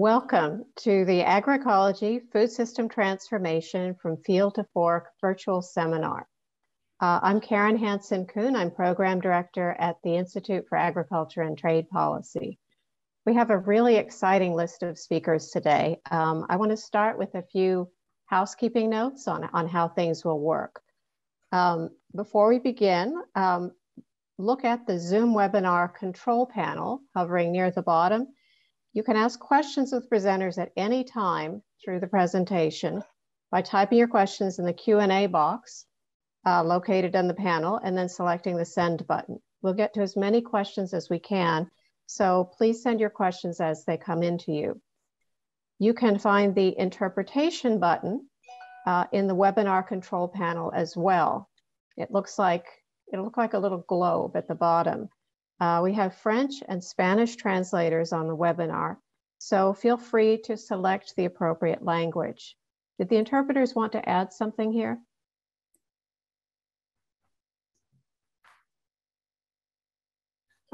Welcome to the Agroecology Food System Transformation from Field to Fork virtual seminar. Uh, I'm Karen Hansen Kuhn. I'm Program Director at the Institute for Agriculture and Trade Policy. We have a really exciting list of speakers today. Um, I want to start with a few housekeeping notes on, on how things will work. Um, before we begin, um, look at the Zoom webinar control panel hovering near the bottom you can ask questions of the presenters at any time through the presentation by typing your questions in the Q&A box uh, located on the panel and then selecting the send button. We'll get to as many questions as we can, so please send your questions as they come into you. You can find the interpretation button uh, in the webinar control panel as well. It looks like, it'll look like a little globe at the bottom. Uh, we have French and Spanish translators on the webinar, so feel free to select the appropriate language. Did the interpreters want to add something here?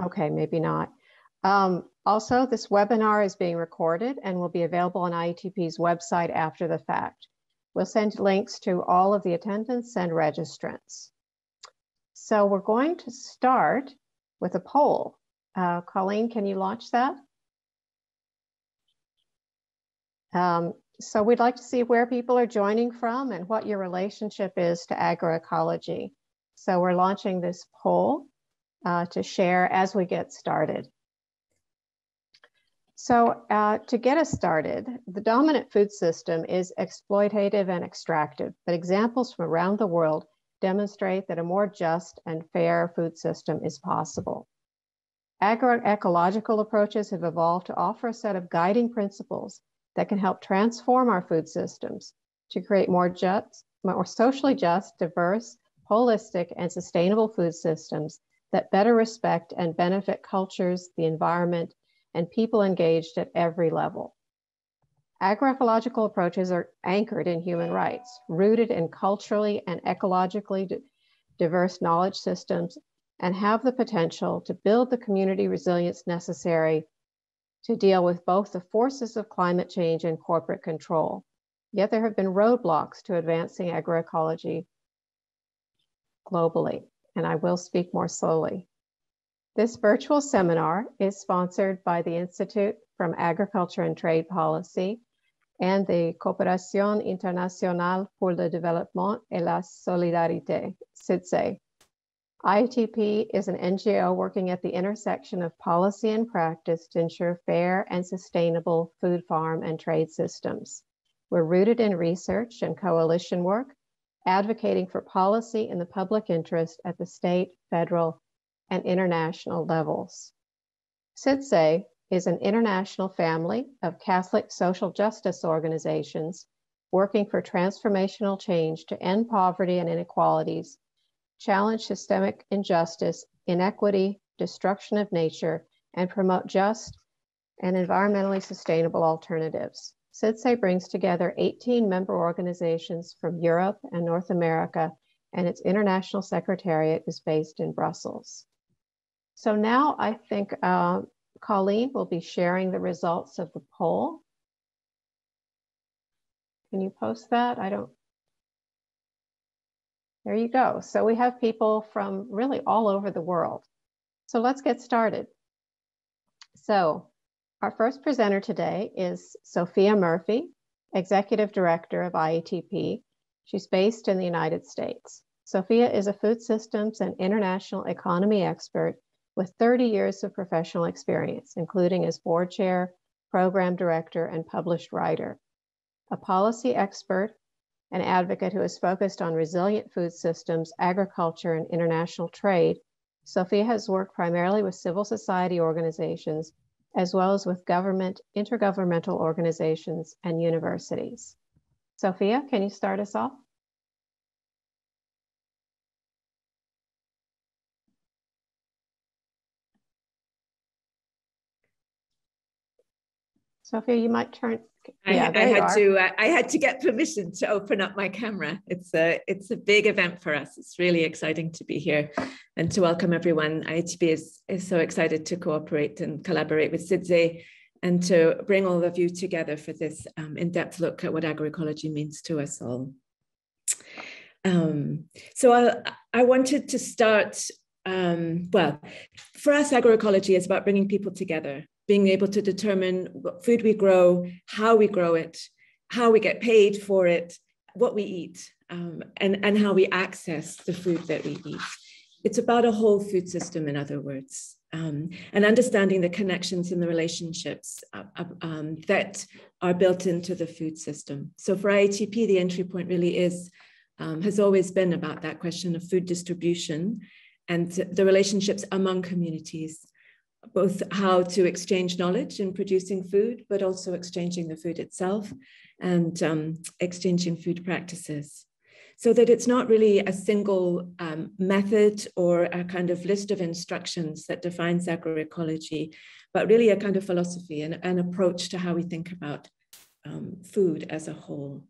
Okay, maybe not. Um, also, this webinar is being recorded and will be available on IATP's website after the fact. We'll send links to all of the attendants and registrants. So we're going to start with a poll. Uh, Colleen, can you launch that? Um, so we'd like to see where people are joining from and what your relationship is to agroecology. So we're launching this poll uh, to share as we get started. So uh, to get us started, the dominant food system is exploitative and extractive, but examples from around the world demonstrate that a more just and fair food system is possible. Agroecological approaches have evolved to offer a set of guiding principles that can help transform our food systems to create more just, more socially just, diverse, holistic, and sustainable food systems that better respect and benefit cultures, the environment, and people engaged at every level. Agroecological approaches are anchored in human rights, rooted in culturally and ecologically diverse knowledge systems, and have the potential to build the community resilience necessary to deal with both the forces of climate change and corporate control. Yet there have been roadblocks to advancing agroecology globally, and I will speak more slowly. This virtual seminar is sponsored by the Institute from Agriculture and Trade Policy and the Coopération Internationale pour le Développement et la Solidarité, CIDSE. IATP is an NGO working at the intersection of policy and practice to ensure fair and sustainable food, farm, and trade systems. We're rooted in research and coalition work, advocating for policy in the public interest at the state, federal, and international levels. CIDSE is an international family of Catholic social justice organizations working for transformational change to end poverty and inequalities, challenge systemic injustice, inequity, destruction of nature, and promote just and environmentally sustainable alternatives. CIDSE brings together 18 member organizations from Europe and North America, and its international secretariat is based in Brussels. So now I think uh, Colleen will be sharing the results of the poll. Can you post that? I don't. There you go. So we have people from really all over the world. So let's get started. So our first presenter today is Sophia Murphy, Executive Director of IATP. She's based in the United States. Sophia is a food systems and international economy expert with 30 years of professional experience, including as board chair, program director, and published writer. A policy expert an advocate who is focused on resilient food systems, agriculture, and international trade, Sophia has worked primarily with civil society organizations, as well as with government, intergovernmental organizations, and universities. Sophia, can you start us off? Sophia, you might turn. Yeah, I, I had to. Uh, I had to get permission to open up my camera. It's a it's a big event for us. It's really exciting to be here and to welcome everyone. IATP is is so excited to cooperate and collaborate with CIDSE and to bring all of you together for this um, in-depth look at what agroecology means to us all. Um, so I, I wanted to start, um, well, for us, agroecology is about bringing people together, being able to determine what food we grow, how we grow it, how we get paid for it, what we eat, um, and, and how we access the food that we eat. It's about a whole food system, in other words, um, and understanding the connections and the relationships uh, uh, um, that are built into the food system. So for IATP, the entry point really is, um, has always been about that question of food distribution and the relationships among communities, both how to exchange knowledge in producing food, but also exchanging the food itself and um, exchanging food practices so that it's not really a single um, method or a kind of list of instructions that defines agroecology, but really a kind of philosophy and an approach to how we think about um, food as a whole.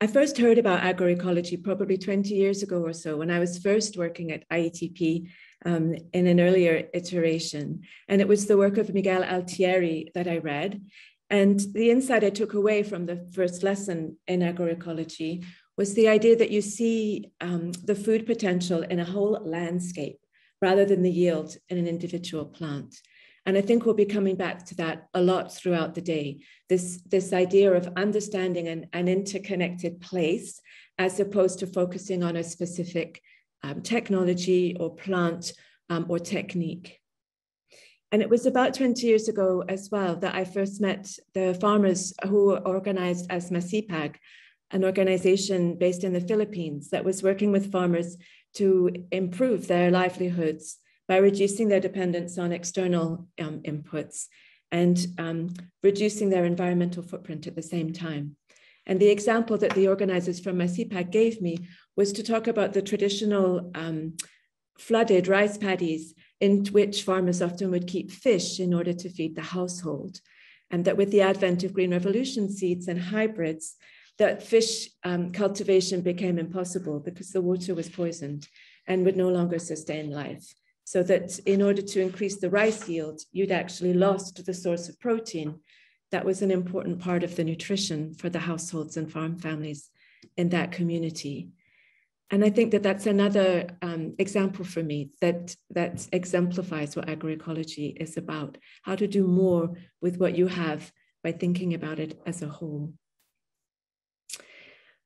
I first heard about agroecology probably 20 years ago or so when I was first working at IATP um, in an earlier iteration. And it was the work of Miguel Altieri that I read. And the insight I took away from the first lesson in agroecology was the idea that you see um, the food potential in a whole landscape rather than the yield in an individual plant. And I think we'll be coming back to that a lot throughout the day. This, this idea of understanding an, an interconnected place as opposed to focusing on a specific um, technology or plant um, or technique. And it was about 20 years ago as well that I first met the farmers who organized as Masipag, an organization based in the Philippines that was working with farmers to improve their livelihoods by reducing their dependence on external um, inputs and um, reducing their environmental footprint at the same time. And the example that the organizers from Masipag gave me was to talk about the traditional um, flooded rice paddies in which farmers often would keep fish in order to feed the household. And that with the advent of green revolution seeds and hybrids, that fish um, cultivation became impossible because the water was poisoned and would no longer sustain life. So that in order to increase the rice yield, you'd actually lost the source of protein. That was an important part of the nutrition for the households and farm families in that community and I think that that's another um, example for me that that exemplifies what agroecology is about: how to do more with what you have by thinking about it as a whole.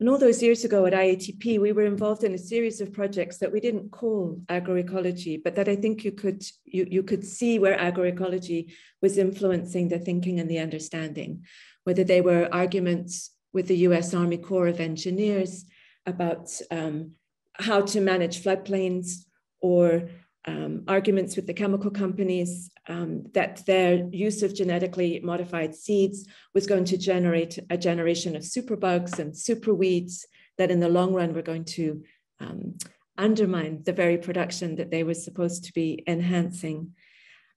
And all those years ago at IATP, we were involved in a series of projects that we didn't call agroecology, but that I think you could you, you could see where agroecology was influencing the thinking and the understanding, whether they were arguments with the US Army Corps of Engineers, about um, how to manage floodplains or um, arguments with the chemical companies um, that their use of genetically modified seeds was going to generate a generation of superbugs and superweeds that in the long run were going to um, undermine the very production that they were supposed to be enhancing,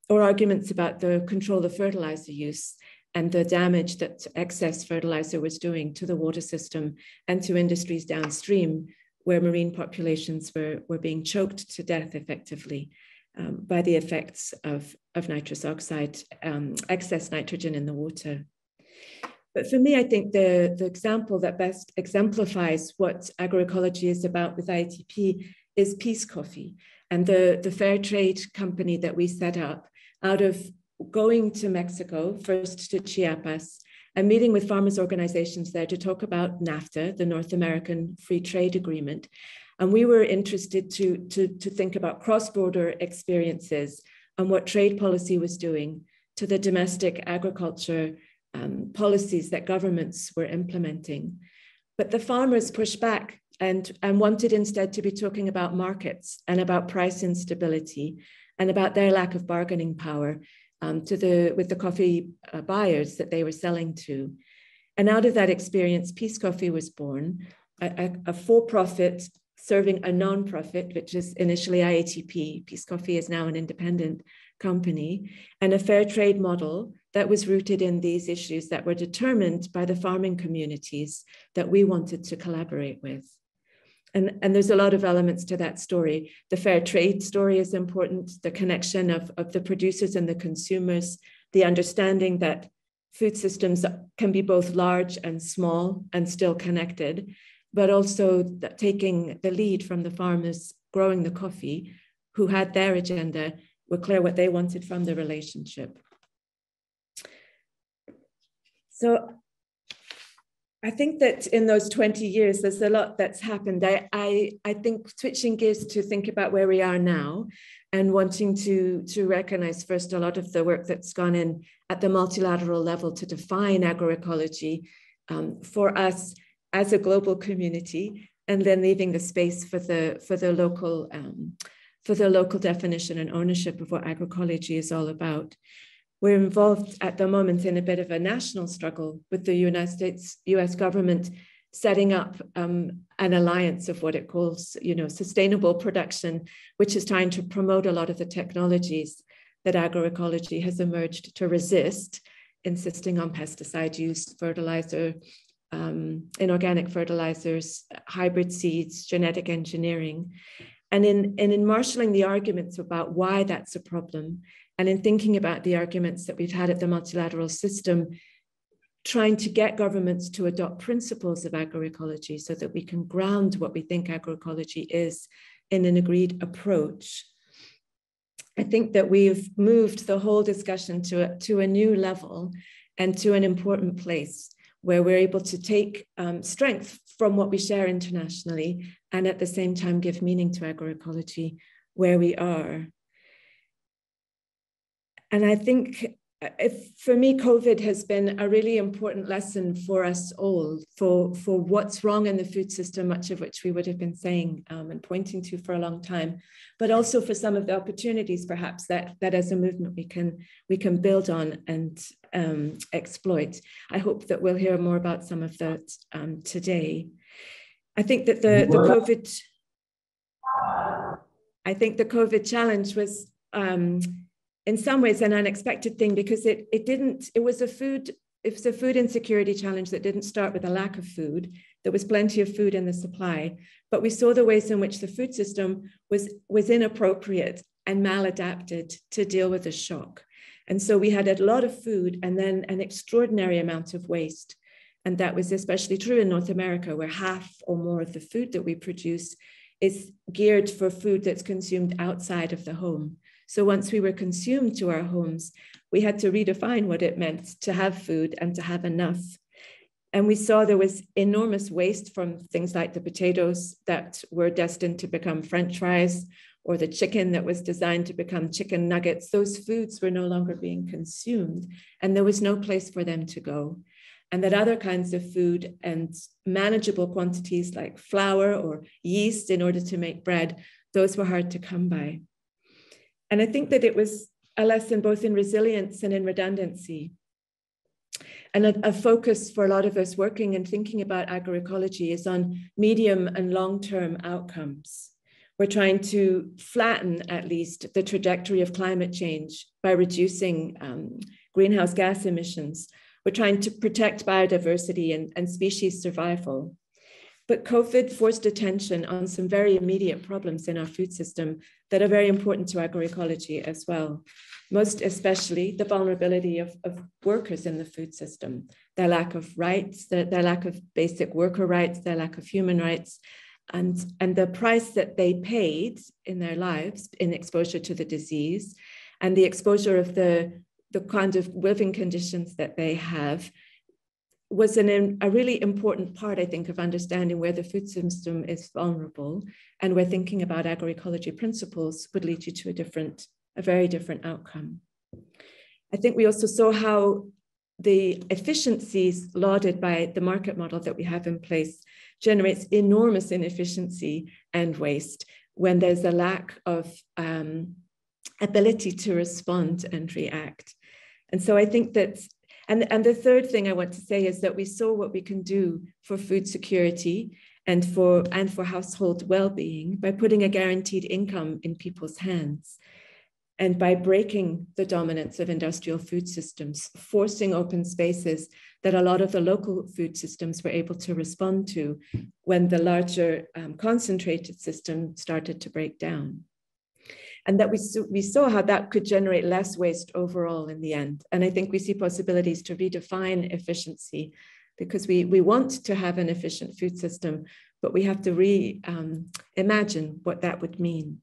or arguments about the control of fertilizer use and the damage that excess fertilizer was doing to the water system and to industries downstream, where marine populations were, were being choked to death effectively um, by the effects of, of nitrous oxide, um, excess nitrogen in the water. But for me, I think the, the example that best exemplifies what agroecology is about with IATP is Peace Coffee and the, the fair trade company that we set up out of going to Mexico, first to Chiapas, and meeting with farmers' organizations there to talk about NAFTA, the North American Free Trade Agreement. And we were interested to, to, to think about cross-border experiences and what trade policy was doing to the domestic agriculture um, policies that governments were implementing. But the farmers pushed back and, and wanted instead to be talking about markets and about price instability and about their lack of bargaining power um, to the with the coffee uh, buyers that they were selling to. And out of that experience, Peace Coffee was born, a, a, a for-profit serving a non-profit, which is initially IATP. Peace Coffee is now an independent company, and a fair trade model that was rooted in these issues that were determined by the farming communities that we wanted to collaborate with. And, and there's a lot of elements to that story. The fair trade story is important, the connection of, of the producers and the consumers, the understanding that food systems can be both large and small and still connected, but also taking the lead from the farmers growing the coffee who had their agenda, were clear what they wanted from the relationship. So I think that in those 20 years, there's a lot that's happened. I, I, I think switching gears to think about where we are now and wanting to, to recognize first a lot of the work that's gone in at the multilateral level to define agroecology um, for us as a global community, and then leaving the space for the, for the local um, for the local definition and ownership of what agroecology is all about we're involved at the moment in a bit of a national struggle with the United States, US government setting up um, an alliance of what it calls, you know, sustainable production, which is trying to promote a lot of the technologies that agroecology has emerged to resist, insisting on pesticide use, fertilizer, um, inorganic fertilizers, hybrid seeds, genetic engineering. And in, and in marshalling the arguments about why that's a problem, and in thinking about the arguments that we've had at the multilateral system, trying to get governments to adopt principles of agroecology so that we can ground what we think agroecology is in an agreed approach. I think that we've moved the whole discussion to a, to a new level and to an important place where we're able to take um, strength from what we share internationally and at the same time give meaning to agroecology where we are and I think uh, if, for me, COVID has been a really important lesson for us all for, for what's wrong in the food system, much of which we would have been saying um, and pointing to for a long time, but also for some of the opportunities perhaps that, that as a movement we can, we can build on and um, exploit. I hope that we'll hear more about some of that um, today. I think that the, the COVID, I think the COVID challenge was um, in some ways an unexpected thing because it it didn't it was a food it was a food insecurity challenge that didn't start with a lack of food. There was plenty of food in the supply but we saw the ways in which the food system was was inappropriate and maladapted to deal with the shock. And so we had a lot of food and then an extraordinary amount of waste. And that was especially true in north america where half or more of the food that we produce is geared for food that's consumed outside of the home so once we were consumed to our homes, we had to redefine what it meant to have food and to have enough. And we saw there was enormous waste from things like the potatoes that were destined to become French fries or the chicken that was designed to become chicken nuggets. Those foods were no longer being consumed and there was no place for them to go. And that other kinds of food and manageable quantities like flour or yeast in order to make bread, those were hard to come by. And I think that it was a lesson both in resilience and in redundancy. And a, a, focus for a lot of us working and thinking about agroecology is on medium and long term outcomes. We're trying to flatten, at least, the trajectory of climate change by reducing um, greenhouse gas emissions. We're trying to protect biodiversity and, and species survival. But COVID forced attention on some very immediate problems in our food system that are very important to agroecology as well. Most especially the vulnerability of, of workers in the food system, their lack of rights, their, their lack of basic worker rights, their lack of human rights, and, and the price that they paid in their lives in exposure to the disease and the exposure of the, the kind of living conditions that they have was an, a really important part, I think, of understanding where the food system is vulnerable and where thinking about agroecology principles would lead you to a different, a very different outcome. I think we also saw how the efficiencies lauded by the market model that we have in place generates enormous inefficiency and waste when there's a lack of um, ability to respond and react. And so I think that and, and the third thing I want to say is that we saw what we can do for food security and for, and for household well-being by putting a guaranteed income in people's hands. And by breaking the dominance of industrial food systems, forcing open spaces that a lot of the local food systems were able to respond to when the larger um, concentrated system started to break down. And that we, we saw how that could generate less waste overall in the end. And I think we see possibilities to redefine efficiency because we, we want to have an efficient food system, but we have to reimagine um, what that would mean.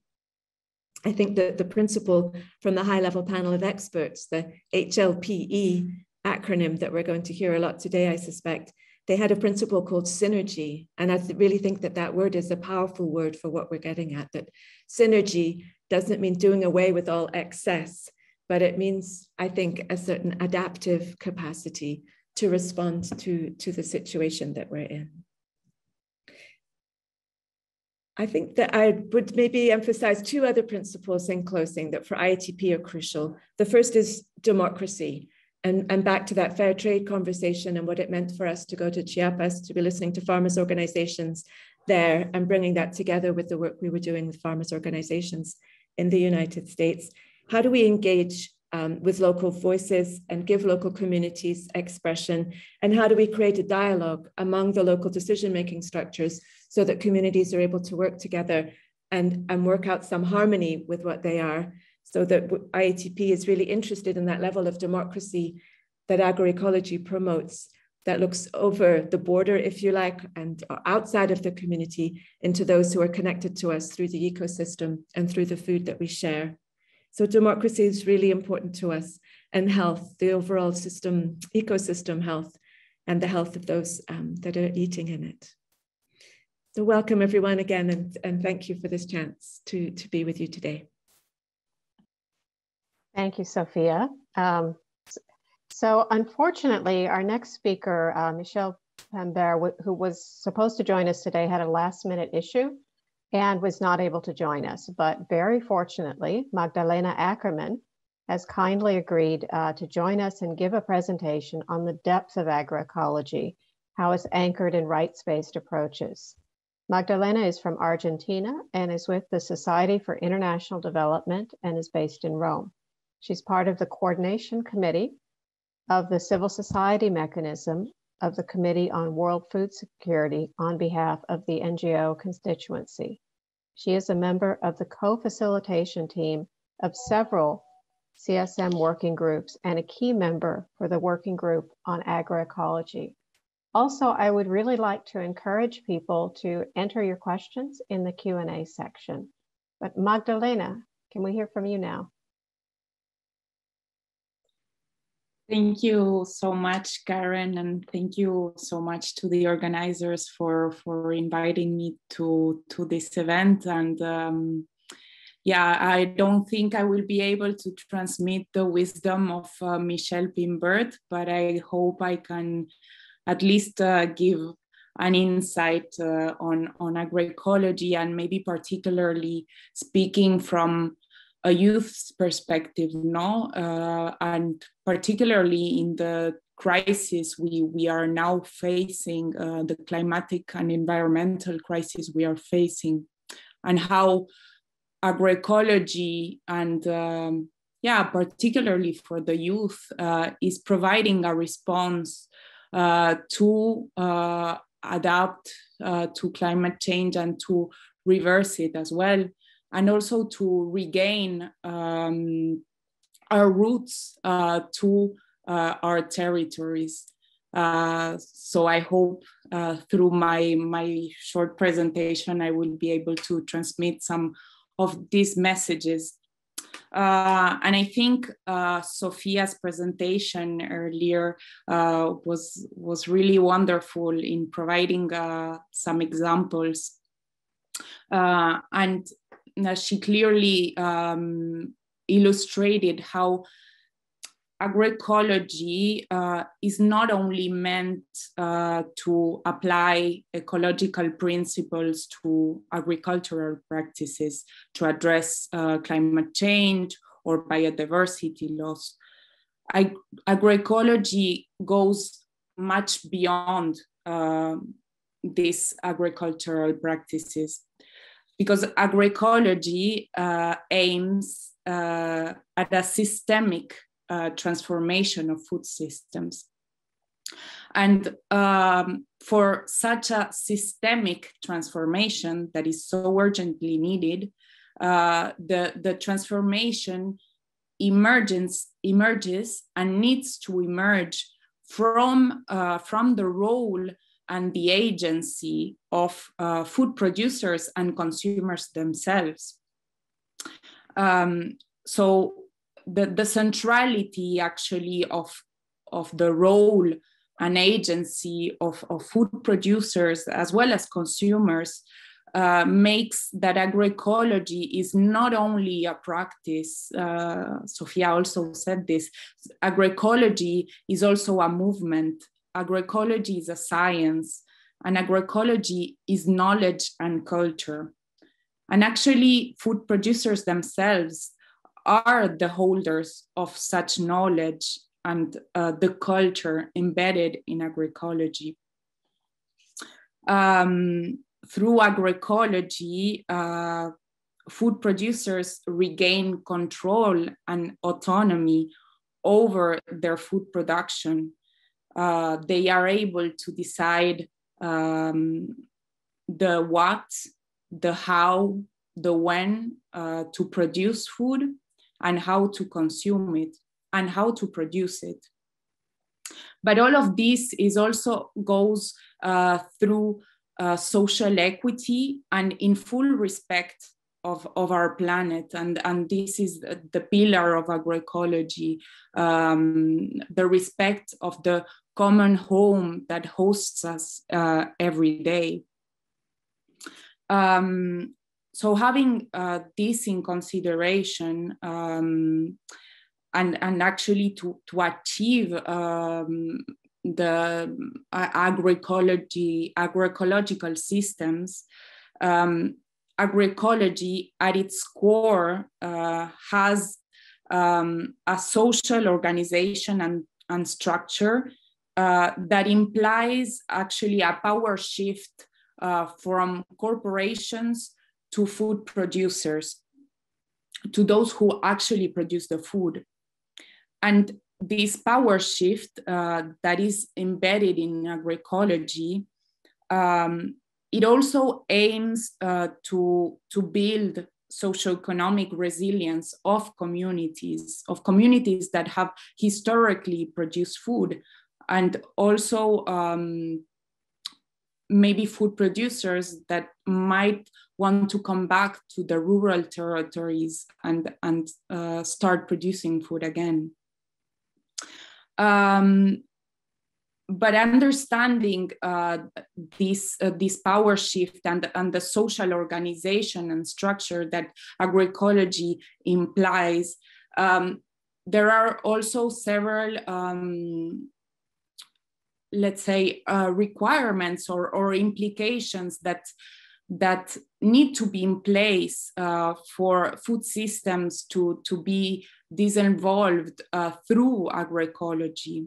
I think that the principle from the high level panel of experts, the HLPE acronym that we're going to hear a lot today, I suspect, they had a principle called synergy. And I really think that that word is a powerful word for what we're getting at, that synergy doesn't mean doing away with all excess, but it means, I think, a certain adaptive capacity to respond to, to the situation that we're in. I think that I would maybe emphasize two other principles in closing that for IATP are crucial. The first is democracy. And, and back to that fair trade conversation and what it meant for us to go to Chiapas, to be listening to farmers' organizations there and bringing that together with the work we were doing with farmers' organizations in the United States. How do we engage um, with local voices and give local communities expression? And how do we create a dialogue among the local decision making structures so that communities are able to work together and, and work out some harmony with what they are? So that IATP is really interested in that level of democracy that agroecology promotes that looks over the border, if you like, and outside of the community into those who are connected to us through the ecosystem and through the food that we share. So democracy is really important to us and health, the overall system, ecosystem health, and the health of those um, that are eating in it. So welcome everyone again, and, and thank you for this chance to, to be with you today. Thank you, Sophia. Um, so unfortunately, our next speaker, uh, Michel Pimbert, who was supposed to join us today, had a last minute issue and was not able to join us. But very fortunately, Magdalena Ackerman has kindly agreed uh, to join us and give a presentation on the depth of agroecology, how it's anchored in rights-based approaches. Magdalena is from Argentina and is with the Society for International Development and is based in Rome. She's part of the coordination committee of the civil society mechanism of the Committee on World Food Security on behalf of the NGO constituency. She is a member of the co-facilitation team of several CSM working groups and a key member for the working group on agroecology. Also, I would really like to encourage people to enter your questions in the Q&A section. But Magdalena, can we hear from you now? Thank you so much, Karen, and thank you so much to the organizers for for inviting me to to this event. And um, yeah, I don't think I will be able to transmit the wisdom of uh, Michel Pimbert, but I hope I can at least uh, give an insight uh, on on agroecology and maybe particularly speaking from a youth's perspective, no, uh, and particularly in the crisis we we are now facing, uh, the climatic and environmental crisis we are facing, and how agroecology and um, yeah, particularly for the youth, uh, is providing a response uh, to uh, adapt uh, to climate change and to reverse it as well and also to regain um, our roots uh, to uh, our territories. Uh, so I hope uh, through my, my short presentation, I will be able to transmit some of these messages. Uh, and I think uh, Sophia's presentation earlier was, was really wonderful in providing some examples. and she clearly um, illustrated how agroecology uh, is not only meant uh, to apply ecological principles to agricultural practices to address uh, climate change or biodiversity loss. I, agroecology goes much beyond uh, these agricultural practices because agroecology uh, aims uh, at a systemic uh, transformation of food systems. And um, for such a systemic transformation that is so urgently needed, uh, the, the transformation emergence, emerges and needs to emerge from, uh, from the role and the agency of uh, food producers and consumers themselves. Um, so the, the centrality actually of, of the role and agency of, of food producers as well as consumers uh, makes that agroecology is not only a practice, uh, Sophia also said this, agroecology is also a movement. Agroecology is a science, and agroecology is knowledge and culture. And actually, food producers themselves are the holders of such knowledge and uh, the culture embedded in agroecology. Um, through agroecology, uh, food producers regain control and autonomy over their food production. Uh, they are able to decide um, the what, the how, the when uh, to produce food and how to consume it and how to produce it. But all of this is also goes uh, through uh, social equity and in full respect of, of our planet. And, and this is the pillar of agroecology, um, the respect of the common home that hosts us uh, every day. Um, so having uh, this in consideration um, and, and actually to, to achieve um, the uh, agroecology, agroecological systems, um, agroecology at its core uh, has um, a social organization and, and structure uh, that implies actually a power shift uh, from corporations to food producers, to those who actually produce the food. And this power shift uh, that is embedded in agroecology, um, it also aims uh, to, to build socioeconomic resilience of communities, of communities that have historically produced food, and also um, maybe food producers that might want to come back to the rural territories and, and uh, start producing food again. Um, but understanding uh, this uh, this power shift and, and the social organization and structure that agroecology implies, um, there are also several, um, let's say, uh, requirements or, or implications that that need to be in place uh, for food systems to, to be disinvolved uh, through agroecology.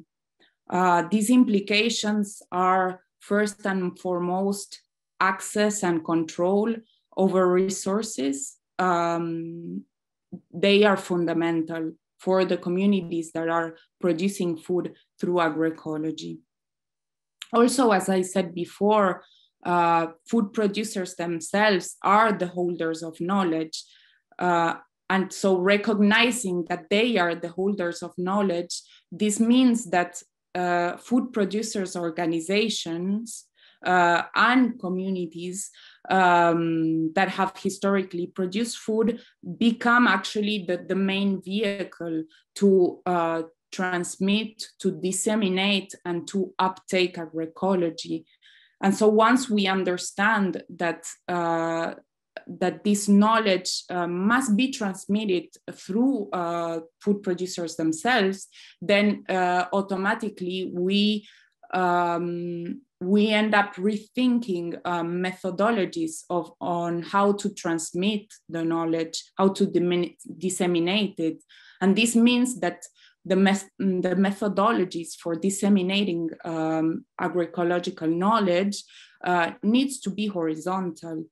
Uh, these implications are first and foremost access and control over resources. Um, they are fundamental for the communities that are producing food through agroecology. Also, as I said before, uh, food producers themselves are the holders of knowledge. Uh, and so recognizing that they are the holders of knowledge, this means that uh, food producers organizations uh, and communities um, that have historically produced food become actually the, the main vehicle to uh, transmit, to disseminate, and to uptake agroecology. And so once we understand that uh, that this knowledge uh, must be transmitted through uh, food producers themselves, then uh, automatically we um, we end up rethinking um, methodologies of on how to transmit the knowledge, how to disseminate it, and this means that the, the methodologies for disseminating um, agroecological knowledge uh, needs to be horizontal.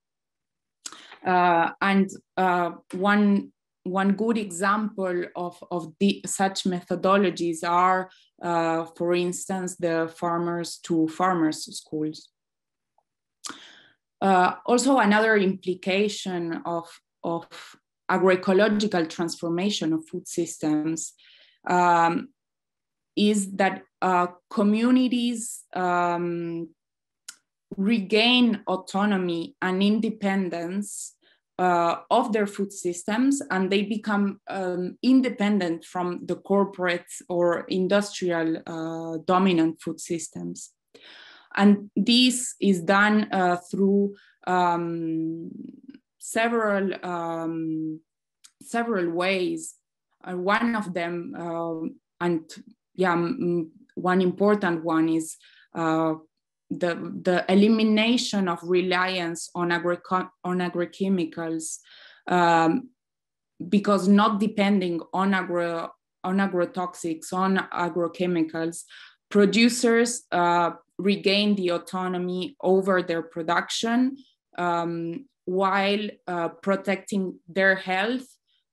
Uh, and uh, one one good example of, of the, such methodologies are, uh, for instance, the farmers to farmers schools. Uh, also, another implication of, of agroecological transformation of food systems um, is that uh, communities um, regain autonomy and independence uh, of their food systems and they become um, independent from the corporate or industrial uh, dominant food systems. And this is done uh, through um, several, um, several ways. Uh, one of them, um, and yeah, one important one is uh, the, the elimination of reliance on, agri on agrochemicals um, because not depending on, agro, on agrotoxics, on agrochemicals, producers uh, regain the autonomy over their production um, while uh, protecting their health,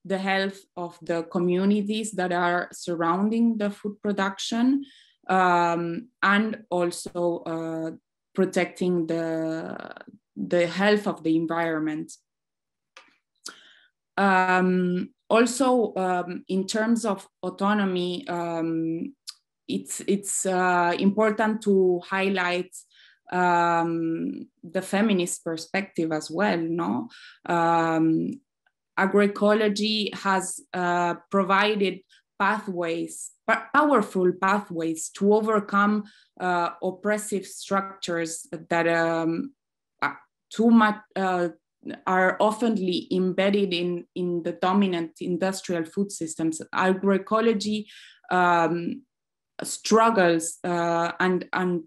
the health of the communities that are surrounding the food production, um, and also uh, protecting the, the health of the environment. Um, also, um, in terms of autonomy, um, it's, it's uh, important to highlight um, the feminist perspective as well. No, um, agroecology has uh, provided pathways, powerful pathways to overcome uh, oppressive structures that um, too much uh, are oftenly embedded in, in the dominant industrial food systems. Agroecology um, struggles uh, and, and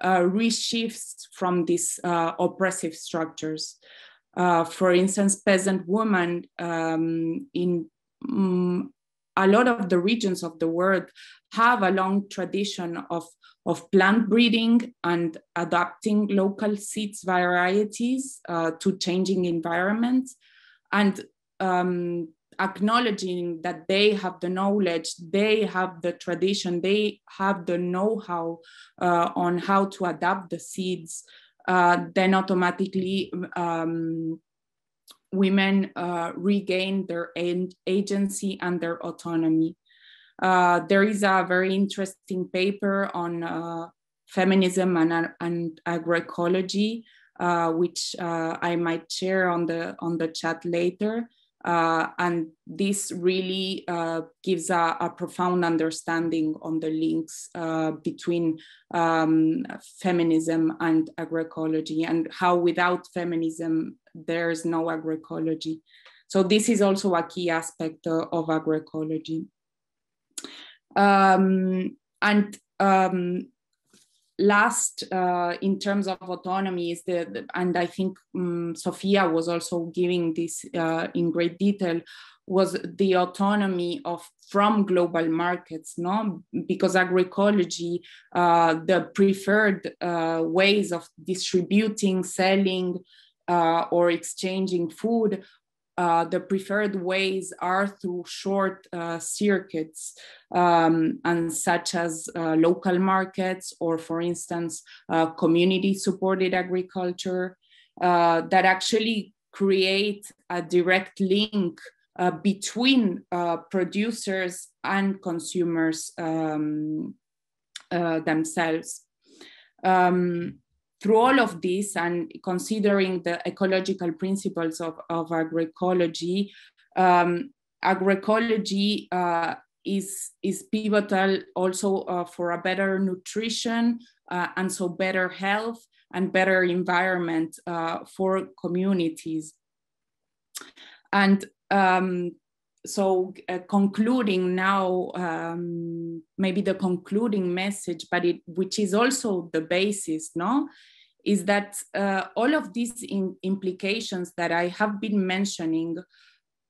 uh, reshifts from these uh, oppressive structures. Uh, for instance, peasant women um, in um, a lot of the regions of the world have a long tradition of, of plant breeding and adapting local seeds varieties uh, to changing environments. And um, acknowledging that they have the knowledge, they have the tradition, they have the know-how uh, on how to adapt the seeds, uh, then automatically um, women uh, regain their agency and their autonomy. Uh, there is a very interesting paper on uh, feminism and, and agroecology, uh, which uh, I might share on the on the chat later. Uh, and this really uh, gives a, a, profound understanding on the links uh, between um, feminism and agroecology and how without feminism, there's no agroecology. So this is also a key aspect of agroecology. Um, and um, last uh, in terms of autonomy is the, the and i think um, sophia was also giving this uh, in great detail was the autonomy of from global markets no? Because agroecology uh, the preferred uh, ways of distributing selling uh, or exchanging food uh, the preferred ways are through short uh, circuits um, and such as uh, local markets or for instance uh, community supported agriculture uh, that actually create a direct link between producers and consumers um, themselves. Um, through all of this and considering the ecological principles of, of agroecology, um, agroecology uh, is, is pivotal also uh, for a better nutrition uh, and so better health and better environment uh, for communities. And um, so uh, concluding now um, maybe the concluding message but it which is also the basis no is that uh, all of these implications that i have been mentioning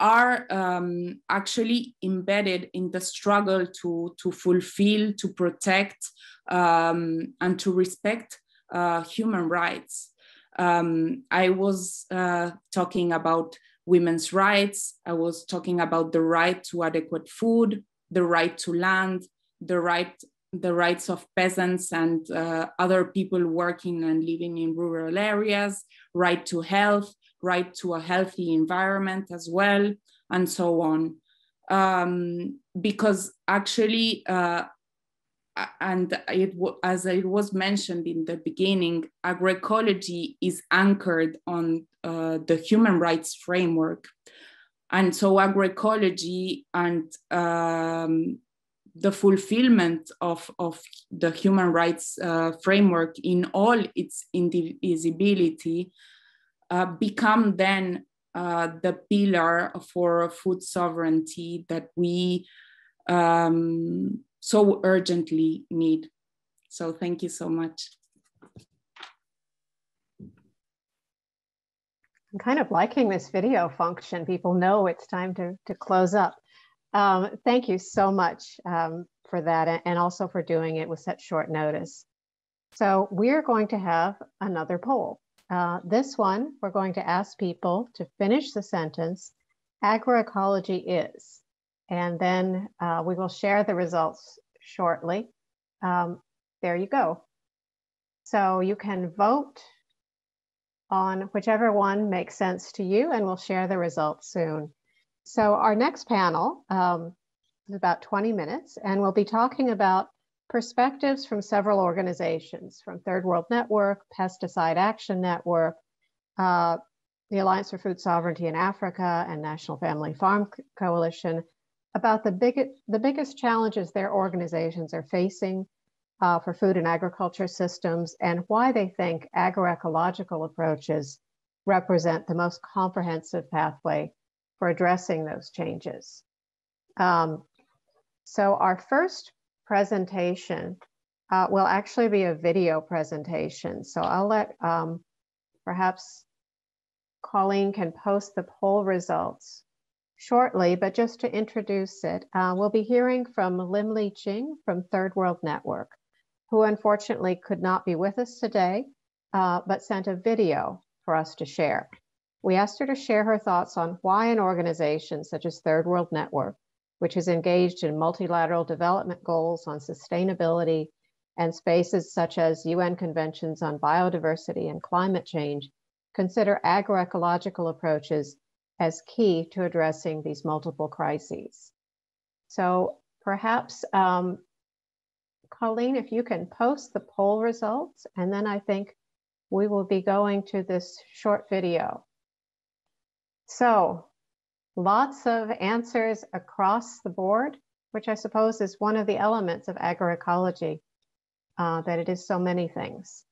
are um, actually embedded in the struggle to, to fulfill to protect um, and to respect uh, human rights. Um, I was uh, talking about women's rights. I was talking about the right to adequate food, the right to land, the right the rights of peasants and uh, other people working and living in rural areas, right to health, right to a healthy environment as well, and so on. Um, because actually, uh, and it, as it was mentioned in the beginning, agroecology is anchored on uh, the human rights framework. And so agroecology and um, the fulfillment of, of the human rights uh, framework in all its indivisibility uh, become then uh, the pillar for food sovereignty that we um, so urgently need. So thank you so much. I'm kind of liking this video function. People know it's time to, to close up. Um, thank you so much um, for that and also for doing it with such short notice. So we're going to have another poll. Uh, this one, we're going to ask people to finish the sentence, agroecology is, and then uh, we will share the results shortly. Um, there you go. So you can vote on whichever one makes sense to you, and we'll share the results soon. So our next panel um, is about 20 minutes, and we'll be talking about perspectives from several organizations, from Third World Network, Pesticide Action Network, uh, the Alliance for Food Sovereignty in Africa, and National Family Farm Coalition, about the, big, the biggest challenges their organizations are facing uh, for food and agriculture systems and why they think agroecological approaches represent the most comprehensive pathway for addressing those changes. Um, so our first presentation uh, will actually be a video presentation. So I'll let um, perhaps Colleen can post the poll results shortly, but just to introduce it, uh, we'll be hearing from Lim Li Ching from Third World Network, who unfortunately could not be with us today, uh, but sent a video for us to share. We asked her to share her thoughts on why an organization such as Third World Network, which is engaged in multilateral development goals on sustainability and spaces such as UN conventions on biodiversity and climate change, consider agroecological approaches as key to addressing these multiple crises. So perhaps, um, Colleen, if you can post the poll results, and then I think we will be going to this short video. So lots of answers across the board, which I suppose is one of the elements of agroecology, uh, that it is so many things.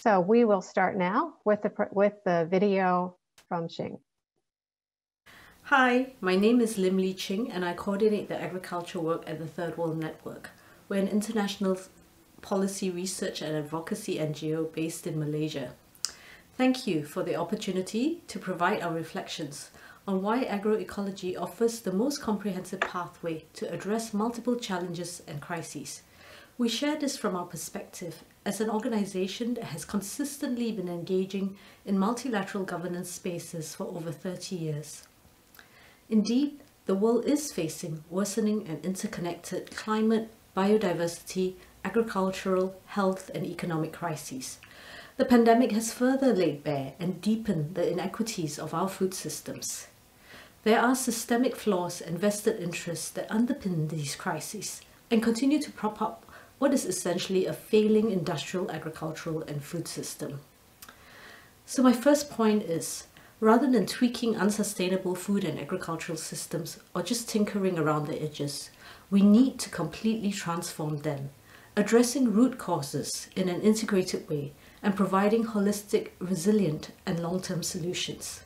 So we will start now with the, with the video from Ching. Hi, my name is Lim Li Ching and I coordinate the agriculture work at the Third World Network. We're an international policy research and advocacy NGO based in Malaysia. Thank you for the opportunity to provide our reflections on why agroecology offers the most comprehensive pathway to address multiple challenges and crises. We share this from our perspective as an organization that has consistently been engaging in multilateral governance spaces for over 30 years. Indeed, the world is facing worsening and interconnected climate, biodiversity, agricultural, health and economic crises. The pandemic has further laid bare and deepened the inequities of our food systems. There are systemic flaws and vested interests that underpin these crises and continue to prop up what is essentially a failing industrial, agricultural and food system. So my first point is, rather than tweaking unsustainable food and agricultural systems or just tinkering around the edges, we need to completely transform them, addressing root causes in an integrated way and providing holistic, resilient and long-term solutions.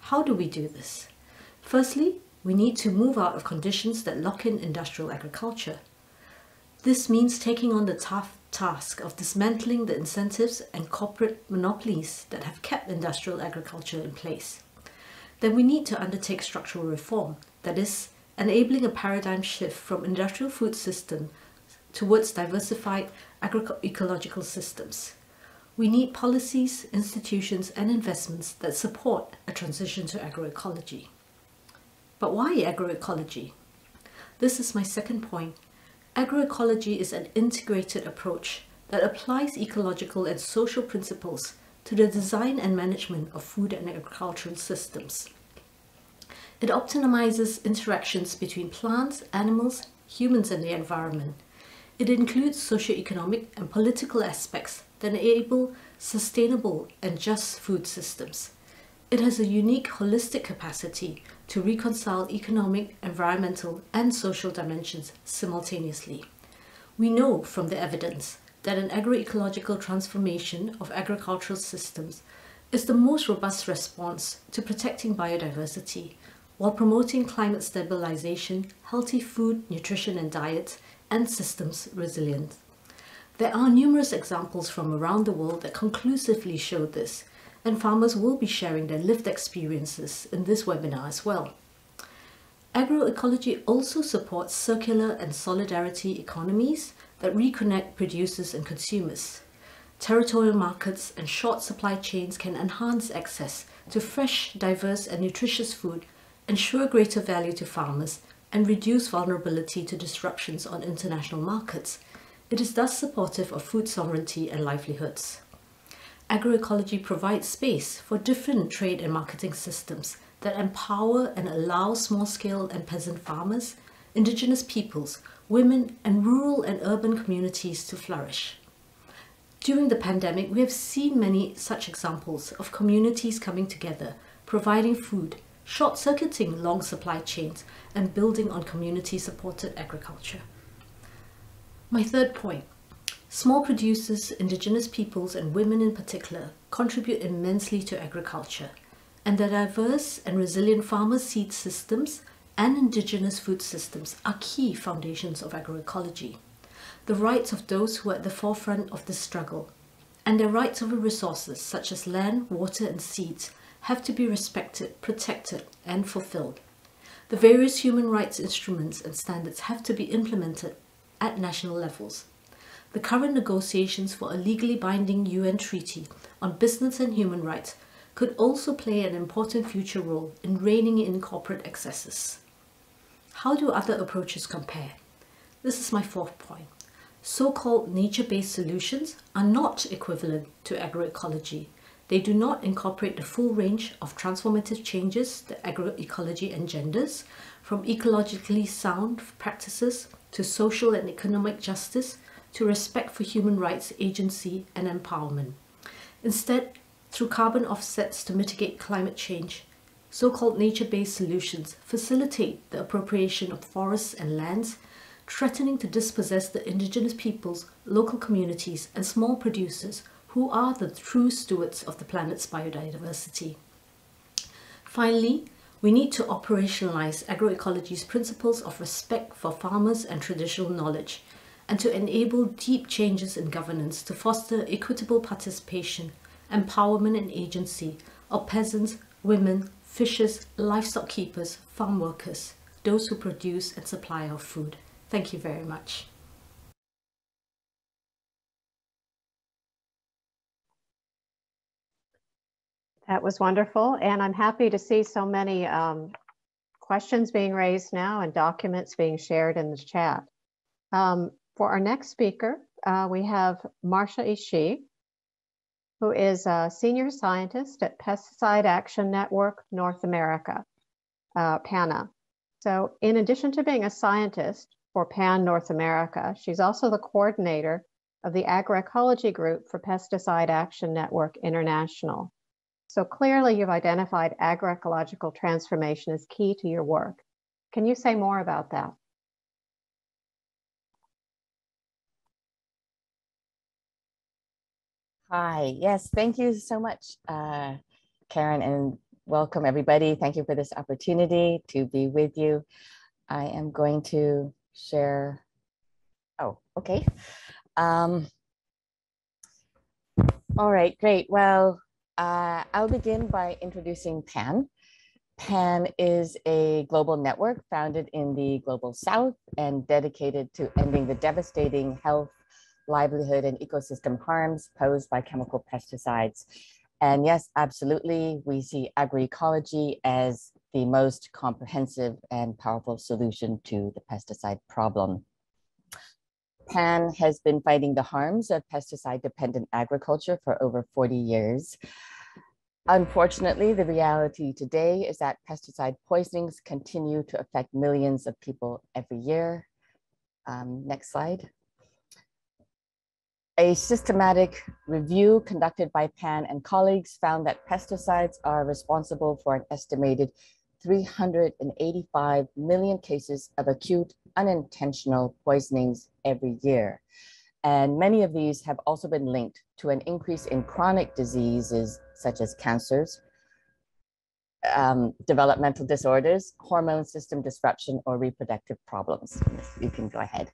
How do we do this? Firstly, we need to move out of conditions that lock in industrial agriculture. This means taking on the tough task of dismantling the incentives and corporate monopolies that have kept industrial agriculture in place. Then we need to undertake structural reform, that is, enabling a paradigm shift from industrial food system towards diversified agroecological systems. we need policies, institutions, and investments that support a transition to agroecology. But why agroecology? This is my second point. Agroecology is an integrated approach that applies ecological and social principles to the design and management of food and agricultural systems. It optimizes interactions between plants, animals, humans, and the environment. It includes socioeconomic and political aspects that enable sustainable and just food systems. It has a unique holistic capacity to reconcile economic, environmental, and social dimensions simultaneously. We know from the evidence that an agroecological transformation of agricultural systems is the most robust response to protecting biodiversity while promoting climate stabilization, healthy food, nutrition and diet, and systems resilience. There are numerous examples from around the world that conclusively show this, and farmers will be sharing their lived experiences in this webinar as well. Agroecology also supports circular and solidarity economies that reconnect producers and consumers. Territorial markets and short supply chains can enhance access to fresh, diverse and nutritious food, ensure greater value to farmers, and reduce vulnerability to disruptions on international markets, it is thus supportive of food sovereignty and livelihoods. Agroecology provides space for different trade and marketing systems that empower and allow small-scale and peasant farmers, indigenous peoples, women, and rural and urban communities to flourish. During the pandemic, we have seen many such examples of communities coming together, providing food, short-circuiting long supply chains, and building on community-supported agriculture. My third point, small producers, indigenous peoples and women in particular contribute immensely to agriculture and the diverse and resilient farmer seed systems and indigenous food systems are key foundations of agroecology. The rights of those who are at the forefront of this struggle and their rights over resources such as land, water and seeds have to be respected, protected and fulfilled. The various human rights instruments and standards have to be implemented at national levels. The current negotiations for a legally binding UN treaty on business and human rights could also play an important future role in reining in corporate excesses. How do other approaches compare? This is my fourth point. So-called nature-based solutions are not equivalent to agroecology. They do not incorporate the full range of transformative changes that agroecology engenders, from ecologically sound practices to social and economic justice, to respect for human rights, agency, and empowerment. Instead, through carbon offsets to mitigate climate change, so-called nature-based solutions facilitate the appropriation of forests and lands, threatening to dispossess the indigenous peoples, local communities, and small producers who are the true stewards of the planet's biodiversity. Finally, we need to operationalize agroecology's principles of respect for farmers and traditional knowledge, and to enable deep changes in governance to foster equitable participation, empowerment and agency of peasants, women, fishers, livestock keepers, farm workers, those who produce and supply our food. Thank you very much. That was wonderful. And I'm happy to see so many um, questions being raised now and documents being shared in the chat. Um, for our next speaker, uh, we have Marcia Ishii, who is a senior scientist at Pesticide Action Network North America, uh, PANNA. So in addition to being a scientist for PAN North America, she's also the coordinator of the agroecology group for Pesticide Action Network International. So clearly you've identified agroecological transformation as key to your work. Can you say more about that? Hi, yes, thank you so much, uh, Karen, and welcome everybody. Thank you for this opportunity to be with you. I am going to share, oh, okay. Um, all right, great. Well, uh, I'll begin by introducing PAN. PAN is a global network founded in the Global South and dedicated to ending the devastating health, livelihood, and ecosystem harms posed by chemical pesticides. And yes, absolutely, we see agroecology as the most comprehensive and powerful solution to the pesticide problem. PAN has been fighting the harms of pesticide dependent agriculture for over 40 years. Unfortunately, the reality today is that pesticide poisonings continue to affect millions of people every year. Um, next slide. A systematic review conducted by PAN and colleagues found that pesticides are responsible for an estimated 385 million cases of acute unintentional poisonings every year. And many of these have also been linked to an increase in chronic diseases such as cancers, um, developmental disorders, hormone system disruption, or reproductive problems. You can go ahead.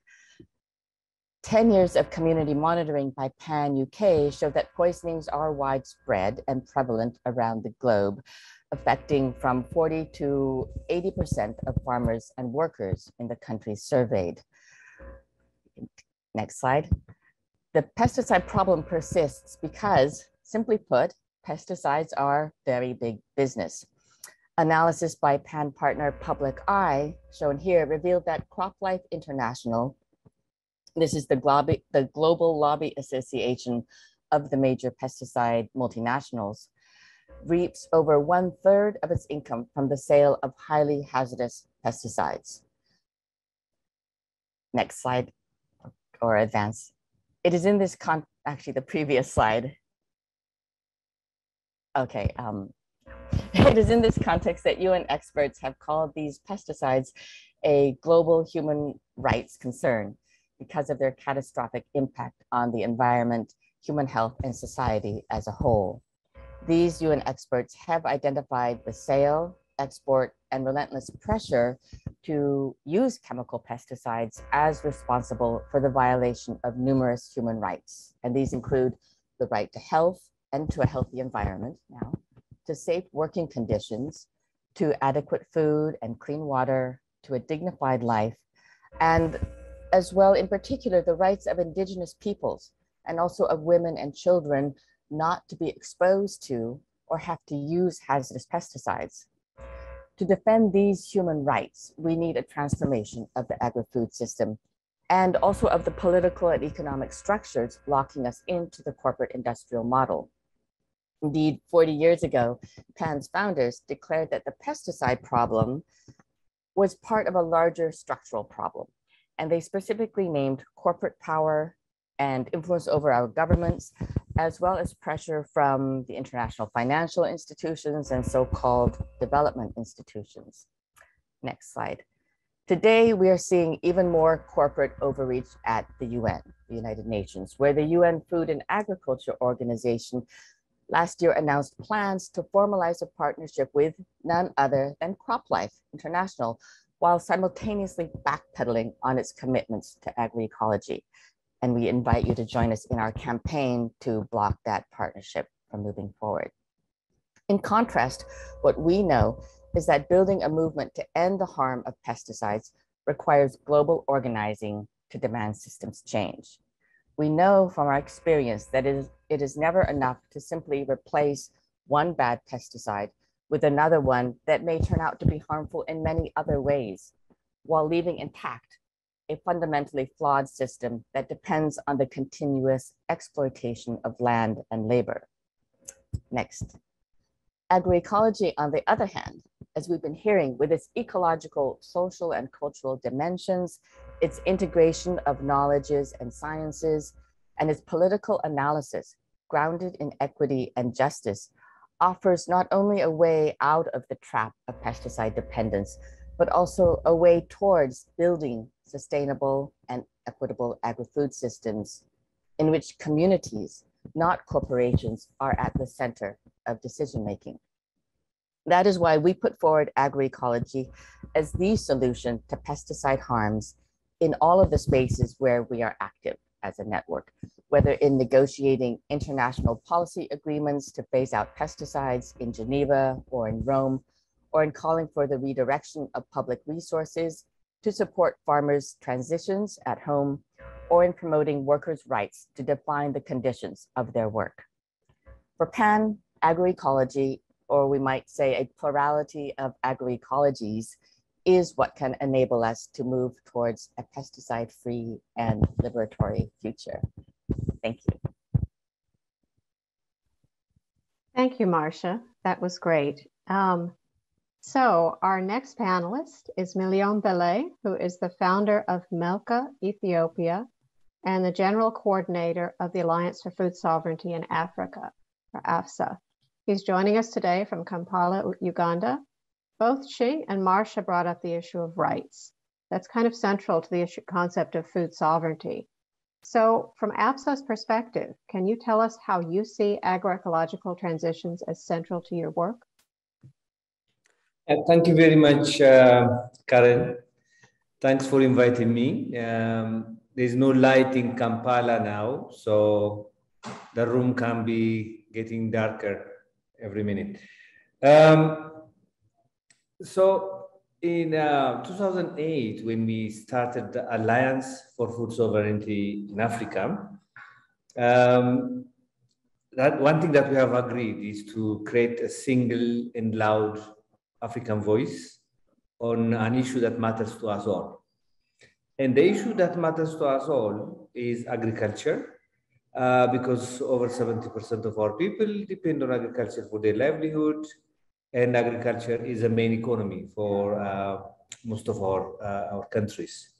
10 years of community monitoring by PAN UK show that poisonings are widespread and prevalent around the globe, affecting from 40 to 80% of farmers and workers in the countries surveyed. Next slide. The pesticide problem persists because, simply put, pesticides are very big business. Analysis by PAN partner Public Eye, shown here, revealed that CropLife International, this is the, the global lobby association of the major pesticide multinationals, reaps over one third of its income from the sale of highly hazardous pesticides. Next slide or advance. It is in this con, actually the previous slide. Okay, um, it is in this context that UN experts have called these pesticides a global human rights concern because of their catastrophic impact on the environment, human health, and society as a whole. These UN experts have identified the sale, export, and relentless pressure to use chemical pesticides as responsible for the violation of numerous human rights. And these include the right to health and to a healthy environment now, to safe working conditions, to adequate food and clean water, to a dignified life, and as well, in particular, the rights of indigenous peoples and also of women and children not to be exposed to or have to use hazardous pesticides. To defend these human rights, we need a transformation of the agri-food system and also of the political and economic structures locking us into the corporate industrial model. Indeed, 40 years ago, PAN's founders declared that the pesticide problem was part of a larger structural problem. And they specifically named corporate power and influence over our governments, as well as pressure from the international financial institutions and so-called development institutions. Next slide. Today, we are seeing even more corporate overreach at the UN, the United Nations, where the UN Food and Agriculture Organization last year announced plans to formalize a partnership with none other than CropLife International, while simultaneously backpedaling on its commitments to agroecology and we invite you to join us in our campaign to block that partnership from moving forward. In contrast, what we know is that building a movement to end the harm of pesticides requires global organizing to demand systems change. We know from our experience that it is, it is never enough to simply replace one bad pesticide with another one that may turn out to be harmful in many other ways, while leaving intact a fundamentally flawed system that depends on the continuous exploitation of land and labor. Next. Agroecology, on the other hand, as we've been hearing, with its ecological, social, and cultural dimensions, its integration of knowledges and sciences, and its political analysis grounded in equity and justice, offers not only a way out of the trap of pesticide dependence, but also a way towards building sustainable and equitable agri-food systems in which communities, not corporations, are at the center of decision-making. That is why we put forward agroecology as the solution to pesticide harms in all of the spaces where we are active as a network, whether in negotiating international policy agreements to phase out pesticides in Geneva or in Rome, or in calling for the redirection of public resources to support farmers' transitions at home, or in promoting workers' rights to define the conditions of their work. For PAN, agroecology, or we might say a plurality of agroecologies, is what can enable us to move towards a pesticide-free and liberatory future. Thank you. Thank you, Marcia. That was great. Um, so our next panelist is Million Belay, who is the founder of MELCA Ethiopia and the general coordinator of the Alliance for Food Sovereignty in Africa, or AFSA. He's joining us today from Kampala, Uganda. Both she and Marcia brought up the issue of rights. That's kind of central to the issue, concept of food sovereignty. So from AFSA's perspective, can you tell us how you see agroecological transitions as central to your work? Uh, thank you very much, uh, Karen. Thanks for inviting me. Um, there's no light in Kampala now, so the room can be getting darker every minute. Um, so in uh, 2008, when we started the Alliance for Food Sovereignty in Africa, um, that one thing that we have agreed is to create a single and loud African voice on an issue that matters to us all. And the issue that matters to us all is agriculture uh, because over 70% of our people depend on agriculture for their livelihood, and agriculture is a main economy for uh, most of our, uh, our countries.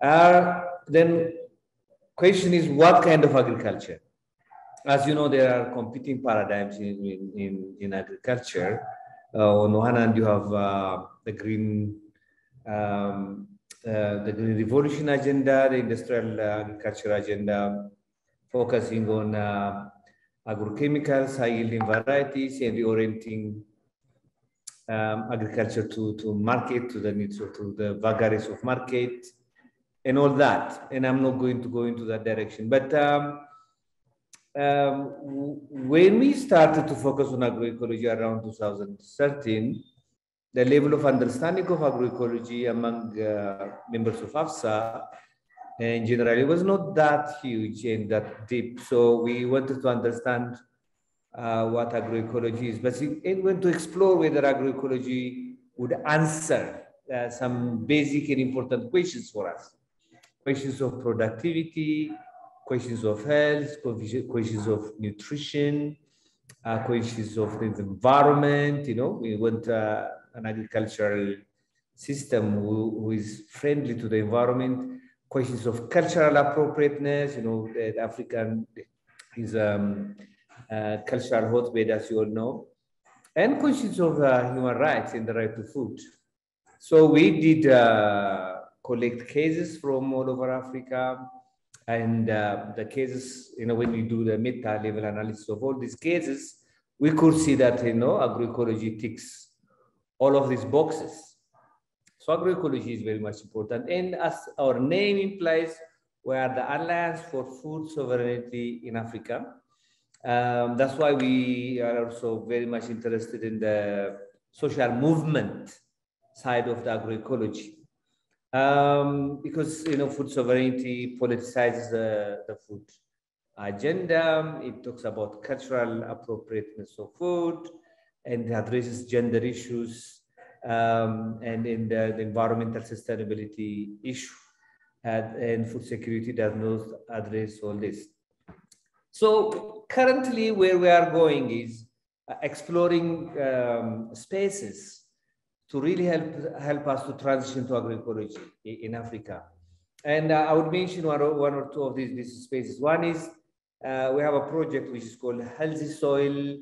Uh, then question is what kind of agriculture? As you know, there are competing paradigms in, in, in agriculture. Uh, on one hand, you have the green um, uh, the Green Revolution agenda, the industrial agriculture agenda, focusing on uh, agrochemicals, high yielding varieties, and reorienting um, agriculture to, to market, to the needs of to the vagaries of market, and all that. And I'm not going to go into that direction. But um, um, when we started to focus on agroecology around 2013, the level of understanding of agroecology among uh, members of AFSA and generally was not that huge and that deep. So we wanted to understand uh, what agroecology is, but we went to explore whether agroecology would answer uh, some basic and important questions for us. Questions of productivity, questions of health, questions of nutrition, uh, questions of the environment. You know, we want uh, an agricultural system who, who is friendly to the environment questions of cultural appropriateness. You know, that African is um, cultural hotbed, as you all know, and questions of uh, human rights and the right to food. So we did uh, collect cases from all over Africa. And uh, the cases, you know, when we do the meta level analysis of all these cases, we could see that, you know, agroecology ticks all of these boxes. So agroecology is very much important. And as our name implies, we are the Alliance for Food Sovereignty in Africa. Um, that's why we are also very much interested in the social movement side of the agroecology. Um, because you know food sovereignty politicizes the, the food agenda. It talks about cultural appropriateness of food and addresses gender issues um, and in the, the, environmental sustainability issue and, and food security does not address all this. So currently where we are going is uh, exploring um, spaces to really help, help us to transition to agroecology in Africa. And uh, I would mention one or, one or two of these, these spaces. One is uh, we have a project which is called Healthy Soil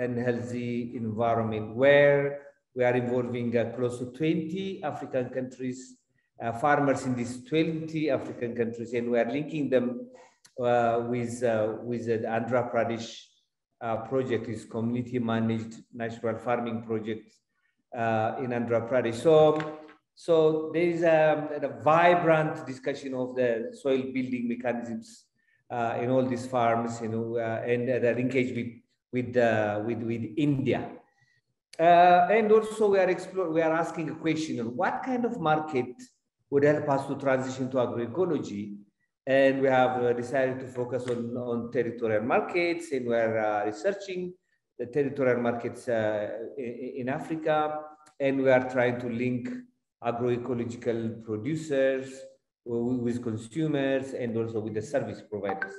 and Healthy Environment, where we are involving uh, close to 20 African countries, uh, farmers in these 20 African countries, and we are linking them with, uh, with the Andhra Pradesh uh, project, is community managed natural farming project uh, in Andhra Pradesh. So, so there is a, a, vibrant discussion of the soil building mechanisms in all these farms, you know, and the linkage with, with, with, with India. Uh, and also we are we are asking a question on what kind of market would help us to transition to agroecology And we have uh, decided to focus on, on territorial markets and we're uh, researching the territorial markets uh, in, Africa. And we are trying to link agroecological producers with consumers and also with the service providers.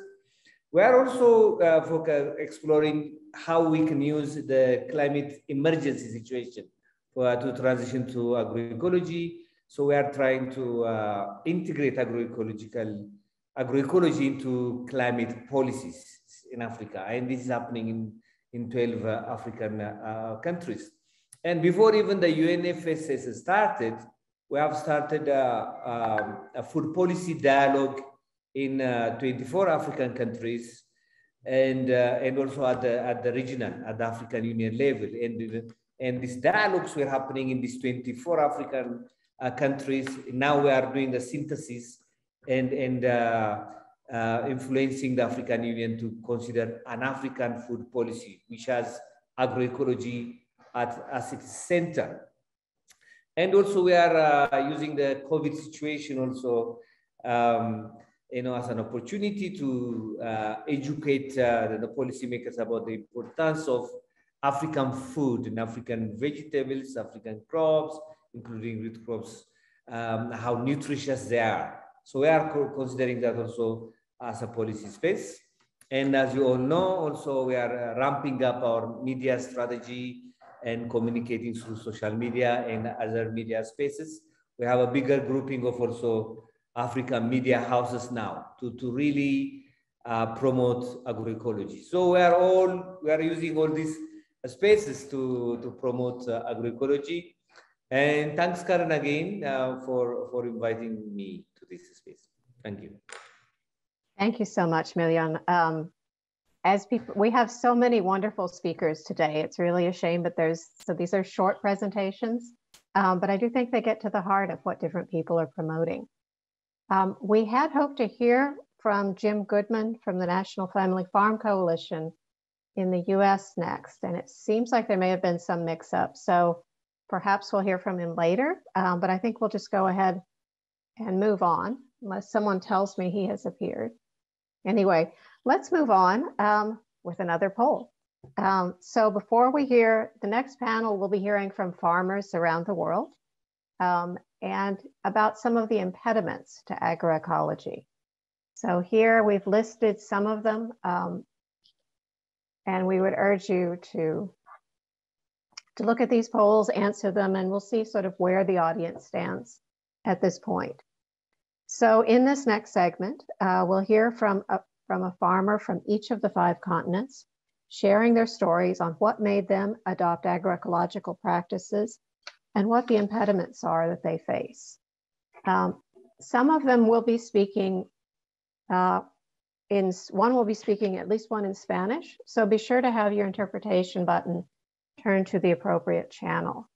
We are also uh, exploring how we can use the climate emergency situation for, to transition to agroecology. So we are trying to uh, integrate agroecological agroecology into climate policies in Africa. And this is happening in, in 12 uh, African uh, countries. And before even the UNFSS started, we have started a, a, a food policy dialogue in uh, 24 African countries and, uh, and also at the, at the regional, at the African Union level. And, and these dialogues were happening in these 24 African uh, countries. Now we are doing the synthesis and, and uh, uh, influencing the African Union to consider an African food policy, which has agroecology at, as its center. And also we are uh, using the COVID situation also, um, you know, as an opportunity to uh, educate uh, the policymakers about the importance of African food and African vegetables, African crops, including root crops, um, how nutritious they are. So we are considering that also as a policy space. And as you all know, also we are uh, ramping up our media strategy and communicating through social media and other media spaces. We have a bigger grouping of also African media houses now to, to really uh, promote agroecology. So we are all, we are using all these spaces to, to promote uh, agroecology. And thanks Karen again uh, for, for inviting me this space. Thank you. Thank you so much, Million. Um, as people, we have so many wonderful speakers today. It's really a shame, but there's, so these are short presentations, um, but I do think they get to the heart of what different people are promoting. Um, we had hoped to hear from Jim Goodman from the National Family Farm Coalition in the US next, and it seems like there may have been some mix up. So perhaps we'll hear from him later, um, but I think we'll just go ahead and move on, unless someone tells me he has appeared. Anyway, let's move on um, with another poll. Um, so before we hear the next panel, we'll be hearing from farmers around the world um, and about some of the impediments to agroecology. So here we've listed some of them, um, and we would urge you to, to look at these polls, answer them, and we'll see sort of where the audience stands at this point. So in this next segment, uh, we'll hear from a, from a farmer from each of the five continents, sharing their stories on what made them adopt agroecological practices and what the impediments are that they face. Um, some of them will be speaking uh, in, one will be speaking at least one in Spanish, so be sure to have your interpretation button turned to the appropriate channel.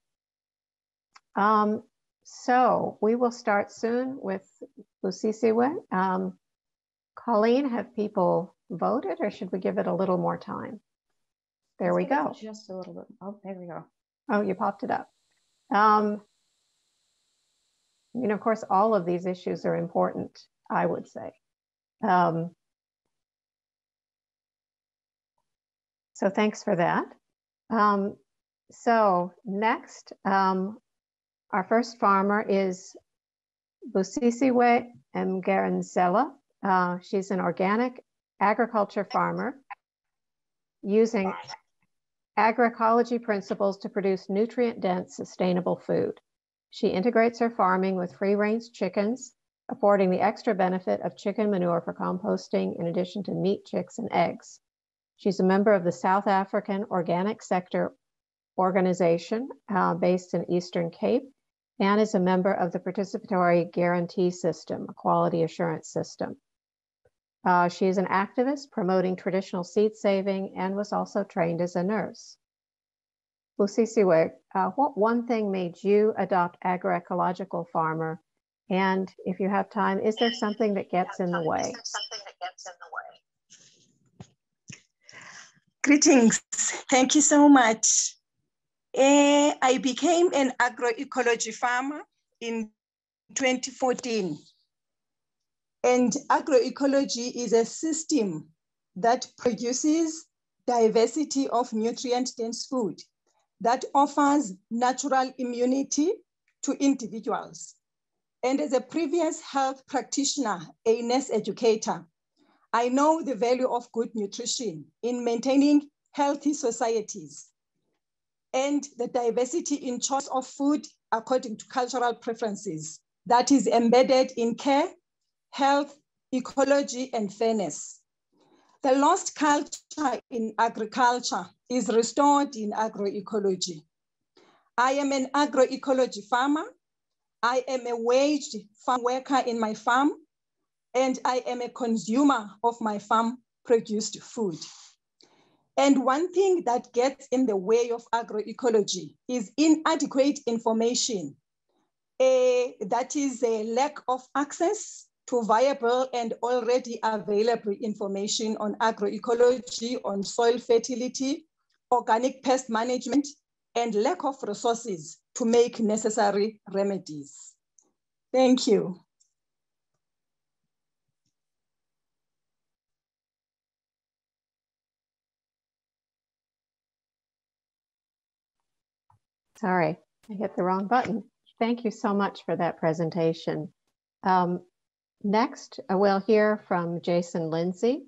Um, so we will start soon with Busisiwe. Um, Colleen, have people voted or should we give it a little more time? There we go. Just a little bit. Oh, there we go. Oh, you popped it up. Um, I mean, of course, all of these issues are important, I would say. Um, so thanks for that. Um, so next, um, our first farmer is Busisiwe Mgangxela. Uh, she's an organic agriculture farmer using agroecology principles to produce nutrient-dense, sustainable food. She integrates her farming with free-range chickens, affording the extra benefit of chicken manure for composting in addition to meat, chicks, and eggs. She's a member of the South African Organic Sector Organization uh, based in Eastern Cape and is a member of the Participatory Guarantee System, a quality assurance system. Uh, she is an activist promoting traditional seed saving and was also trained as a nurse. Busisiwe, uh, what one thing made you adopt agroecological farmer? And if you have time, is there something that gets in the way? Greetings. Thank you so much. Uh, I became an agroecology farmer in 2014. And agroecology is a system that produces diversity of nutrient dense food that offers natural immunity to individuals. And as a previous health practitioner, a nurse educator, I know the value of good nutrition in maintaining healthy societies and the diversity in choice of food according to cultural preferences that is embedded in care, health, ecology, and fairness. The lost culture in agriculture is restored in agroecology. I am an agroecology farmer. I am a waged farm worker in my farm, and I am a consumer of my farm produced food. And one thing that gets in the way of agroecology is inadequate information. Uh, that is a lack of access to viable and already available information on agroecology, on soil fertility, organic pest management, and lack of resources to make necessary remedies. Thank you. Sorry, I hit the wrong button. Thank you so much for that presentation. Um, next, uh, we'll hear from Jason Lindsay,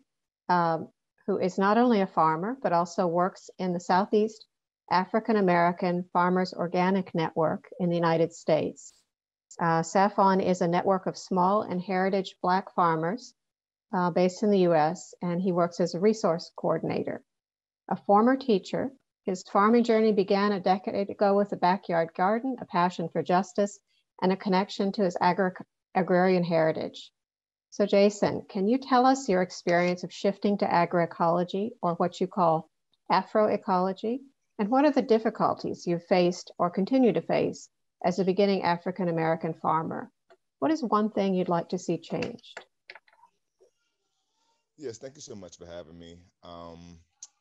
um, who is not only a farmer, but also works in the Southeast African American Farmers Organic Network in the United States. Uh, SAAFON is a network of small and heritage Black farmers uh, based in the US, and he works as a resource coordinator. A former teacher, his farming journey began a decade ago with a backyard garden, a passion for justice, and a connection to his agri agrarian heritage. So, Jason, can you tell us your experience of shifting to agroecology, or what you call Afroecology, and what are the difficulties you've faced or continue to face as a beginning African American farmer? What is one thing you'd like to see changed? Yes, thank you so much for having me. Um,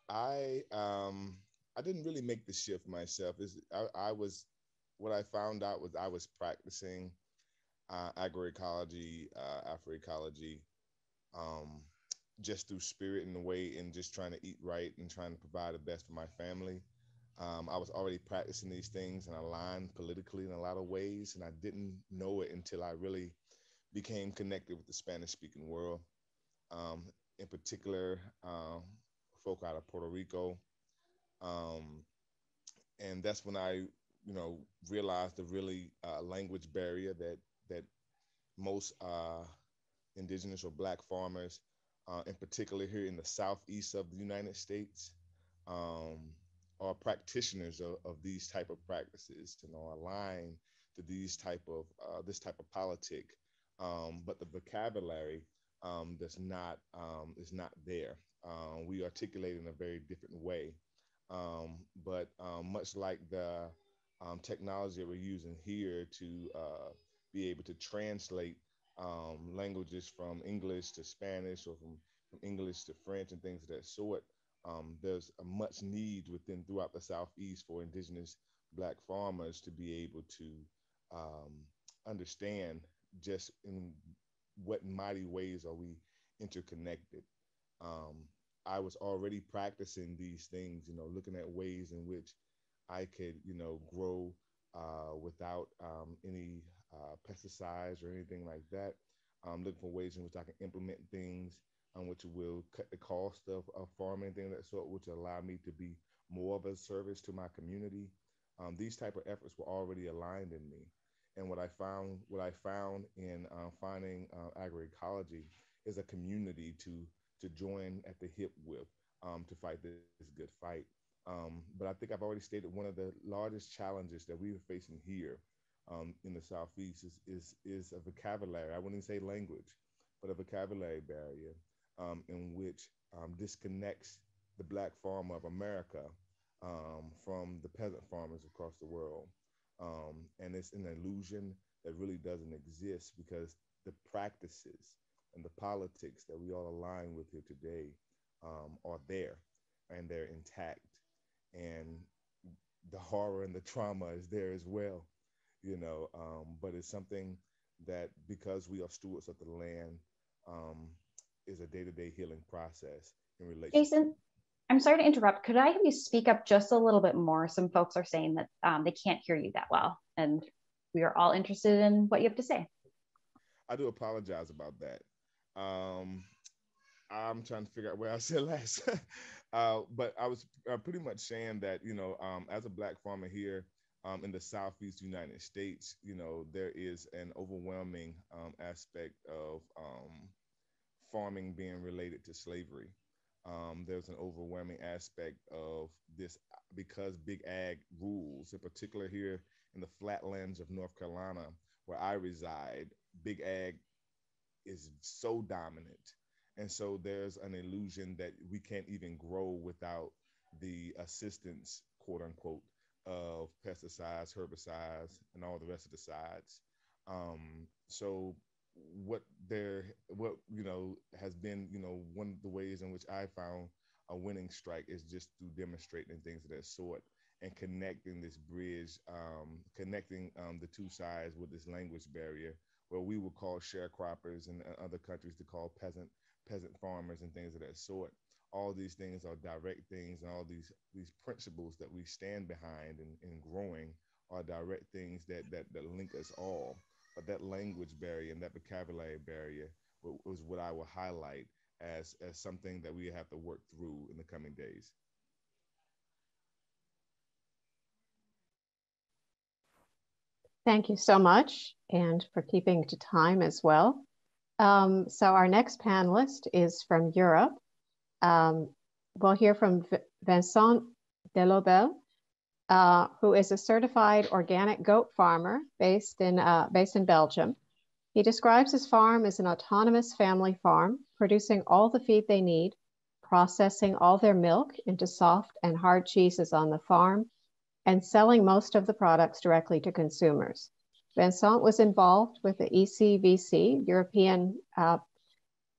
I um, I didn't really make the shift myself. I, I was what I found out was I was practicing uh, agroecology, uh, Afroecology, um, just through spirit and the way, and just trying to eat right and trying to provide the best for my family. Um, I was already practicing these things and aligned politically in a lot of ways, and I didn't know it until I really became connected with the Spanish-speaking world. Um, in particular, uh, folk out of Puerto Rico, um, and that's when I, you know, realized the really uh, language barrier that that most uh, indigenous or black farmers, uh, in particular here in the southeast of the United States, um, are practitioners of, of, these type of practices and are aligned to these type of uh, this type of politic, um, but the vocabulary um, does not um, is not there. Um, we articulate in a very different way, um, but um, much like the technology that we're using here to uh, be able to translate languages from English to Spanish or from, from English to French and things of that sort um, there's a much need within throughout the southeast for indigenous black farmers to be able to um, understand just in what mighty ways are we interconnected. Um, i was already practicing these things you know looking at ways in which i could you know grow uh, without um, any uh, pesticides or anything like that um, looking for ways in which i can implement things um, which will cut the cost of, of farming, things of that sort, which allow me to be more of a service to my community. Um, these type of efforts were already aligned in me. And what I found, what I found in uh, finding uh, agroecology is a community to to join at the hip with um, to fight this, good fight. Um, but I think I've already stated one of the largest challenges that we are facing here um, in the Southeast is, is, is a vocabulary. I wouldn't say language, but a vocabulary barrier um, in which um, disconnects the black farmer of America um, from the peasant farmers across the world. And it's an illusion that really doesn't exist because the practices and the politics that we all align with here today um, are there and they're intact. And the horror and the trauma is there as well, you know. Um, but it's something that because we are stewards of the land, um, is a day-to-day healing process in relation. Jason, I'm sorry to interrupt. Could I have you speak up just a little bit more? Some folks are saying that um, they can't hear you that well, and we are all interested in what you have to say. I do apologize about that. Um, I'm trying to figure out where I said last, uh, but I was uh, pretty much saying that you know, um, as a black farmer here um, in the Southeast United States, you know, there is an overwhelming um, aspect of um, farming being related to slavery. Um, there's an overwhelming aspect of this because big ag rules, in particular here in the flatlands of North Carolina, where I reside, big ag is so dominant. And so there's an illusion that we can't even grow without the assistance, quote unquote, of pesticides, herbicides, and all the rest of the sides. Um, so what there what you know has been you know one of the ways in which i found a winning strike is just through demonstrating things of that sort and connecting this bridge um, connecting um, the two sides with this language barrier where we would call sharecroppers and other countries to call peasant peasant farmers and things of that sort all these things are direct things and all these these principles that we stand behind in, in growing are direct things that, that that link us all but that language barrier and that vocabulary barrier was what I will highlight as as something that we have to work through in the coming days. Thank you so much and for keeping to time as well. Um, so our next panelist is from Europe. Um, we'll hear from Vincent Delobel, uh, who is a certified organic goat farmer based in, uh, based in Belgium. He describes his farm as an autonomous family farm, producing all the feed they need, processing all their milk into soft and hard cheeses on the farm, and selling most of the products directly to consumers. Vincent was involved with the ECVC, European uh,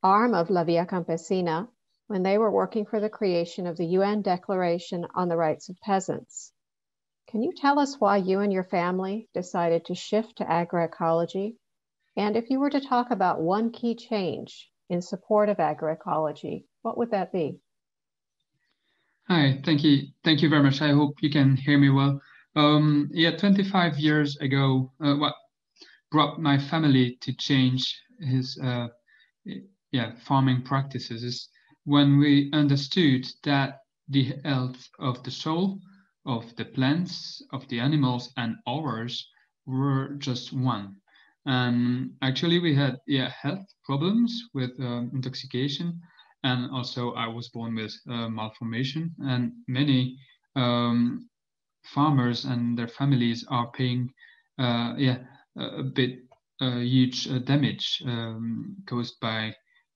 arm of La Via Campesina, when they were working for the creation of the UN Declaration on the Rights of Peasants. Can you tell us why you and your family decided to shift to agroecology? And if you were to talk about one key change in support of agroecology, what would that be? Hi, thank you. Thank you very much. I hope you can hear me well. Um, yeah, 25 years ago, uh, what brought my family to change his uh, yeah farming practices is when we understood that the health of the soil of the plants, of the animals, and ours were just one. And actually, we had yeah health problems with um, intoxication, and also I was born with uh, malformation. And many um, farmers and their families are paying uh, yeah a bit uh, huge uh, damage um, caused by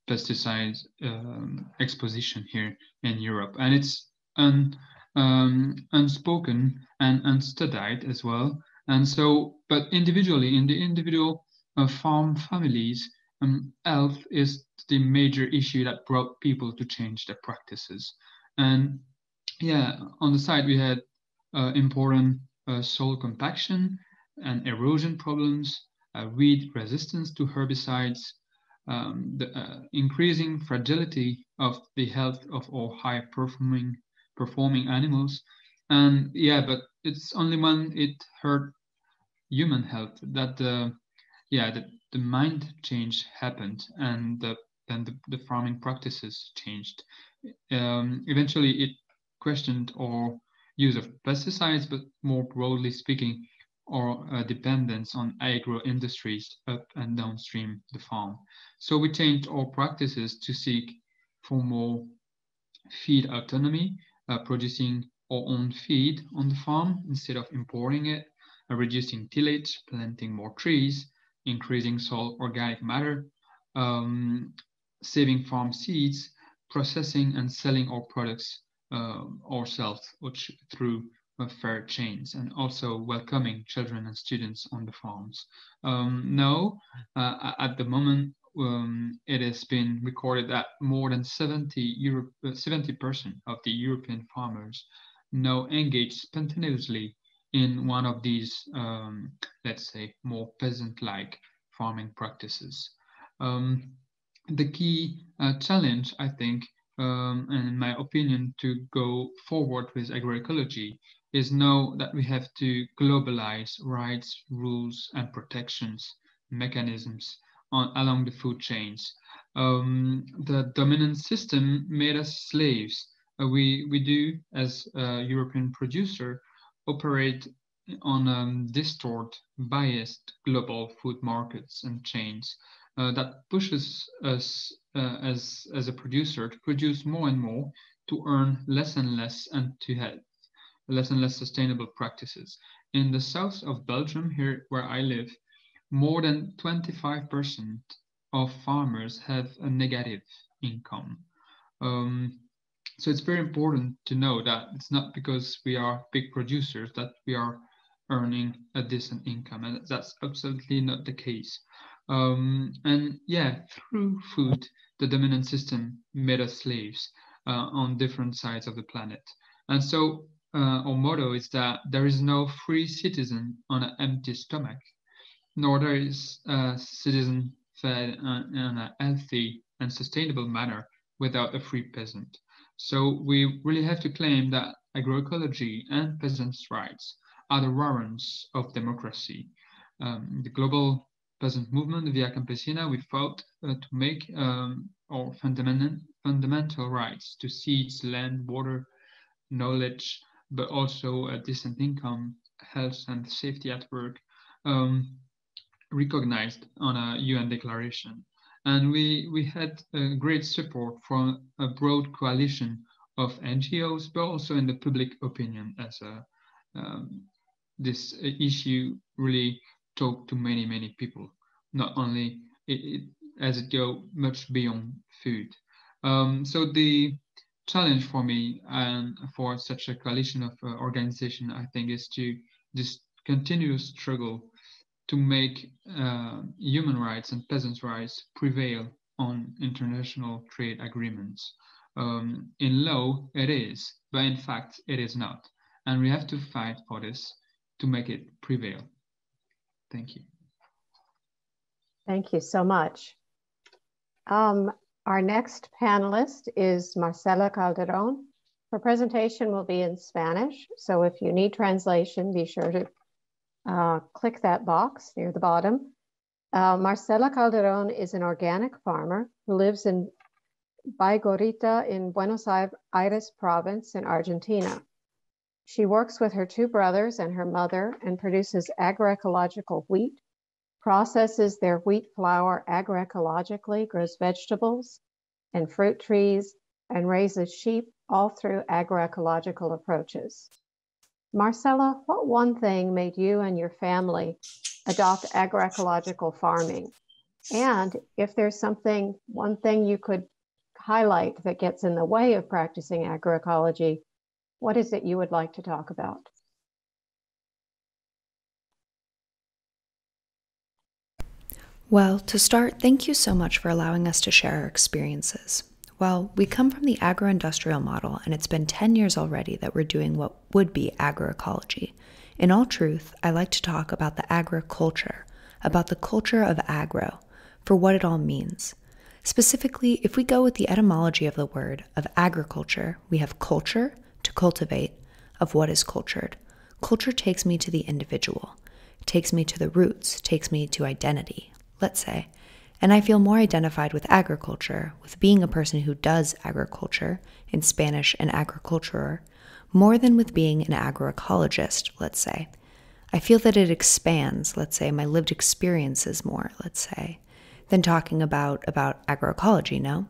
pesticide um, exposition here in Europe, and it's un um, unspoken and unstudied as well. And so, but individually, in the individual uh, farm families, um, health is the major issue that brought people to change their practices. And yeah, on the side, we had uh, important uh, soil compaction and erosion problems, uh, weed resistance to herbicides, um, the uh, increasing fragility of the health of all high performing performing animals. And yeah, but it's only when it hurt human health that the yeah the, the mind change happened and the, then the, the farming practices changed. Um, eventually, it questioned our use of pesticides, but more broadly speaking, our uh, dependence on agro industries up and downstream the farm. So we changed our practices to seek for more feed autonomy uh, producing our own feed on the farm instead of importing it, uh, reducing tillage, planting more trees, increasing soil organic matter, um, saving farm seeds, processing and selling our products uh, ourselves which, through uh, fair chains and also welcoming children and students on the farms. Um, now, uh, at the moment, um, it has been recorded that more than 70 Europe, 70% uh, of the European farmers now engage spontaneously in one of these, um, let's say, more peasant-like farming practices. Um, the key uh, challenge, I think, um, and in my opinion, to go forward with agroecology is know that we have to globalize rights, rules, and protections mechanisms on, along the food chains. Um, the dominant system made us slaves. Uh, we, we do, as a European producer, operate on um, distort, biased global food markets and chains uh, that pushes us uh, as, as a producer to produce more and more, to earn less and less, and to have less and less sustainable practices. In the south of Belgium, here where I live, more than 25% of farmers have a negative income. Um, so it's very important to know that it's not because we are big producers that we are earning a decent income, and that's absolutely not the case. Um, and yeah, through food, the dominant system made us slaves uh, on different sides of the planet. And so uh, our motto is that there is no free citizen on an empty stomach, nor there is a citizen fed in a healthy and sustainable manner without a free peasant. So we really have to claim that agroecology and peasants' rights are the warrants of democracy. Um, the global peasant movement, Via Campesina, we fought uh, to make um, our fundamental, fundamental rights to seeds, land, water, knowledge, but also a decent income, health and safety at work, um, recognized on a UN declaration. And we, we had great support from a broad coalition of NGOs, but also in the public opinion as a, um, this issue really talked to many, many people, not only it, it, as it go much beyond food. Um, so the challenge for me and for such a coalition of uh, organization, I think, is to just continue struggle to make uh, human rights and peasants' rights prevail on international trade agreements. Um, in law, it is, but in fact, it is not. And we have to fight for this to make it prevail. Thank you. Thank you so much. Um, our next panelist is Marcela Calderon. Her presentation will be in Spanish, so if you need translation, be sure to uh, click that box near the bottom. Uh, Marcela Calderon is an organic farmer who lives in Baigorrita in Buenos Aires province in Argentina. She works with her two brothers and her mother and produces agroecological wheat, processes their wheat flour agroecologically, grows vegetables and fruit trees, and raises sheep all through agroecological approaches. Marcela, what one thing made you and your family adopt agroecological farming? And if there's something, one thing you could highlight that gets in the way of practicing agroecology, what is it you would like to talk about? Well, to start, thank you so much for allowing us to share our experiences. Well, we come from the agro industrial model, and it's been 10 years already that we're doing what would be agroecology. In all truth, I like to talk about the agriculture, about the culture of agro, for what it all means. Specifically, if we go with the etymology of the word of agriculture, we have culture, to cultivate, of what is cultured. Culture takes me to the individual, takes me to the roots, takes me to identity, let's say. And I feel more identified with agriculture, with being a person who does agriculture, in Spanish, an agriculturer, more than with being an agroecologist, let's say. I feel that it expands, let's say, my lived experiences more, let's say, than talking about, about agroecology, no?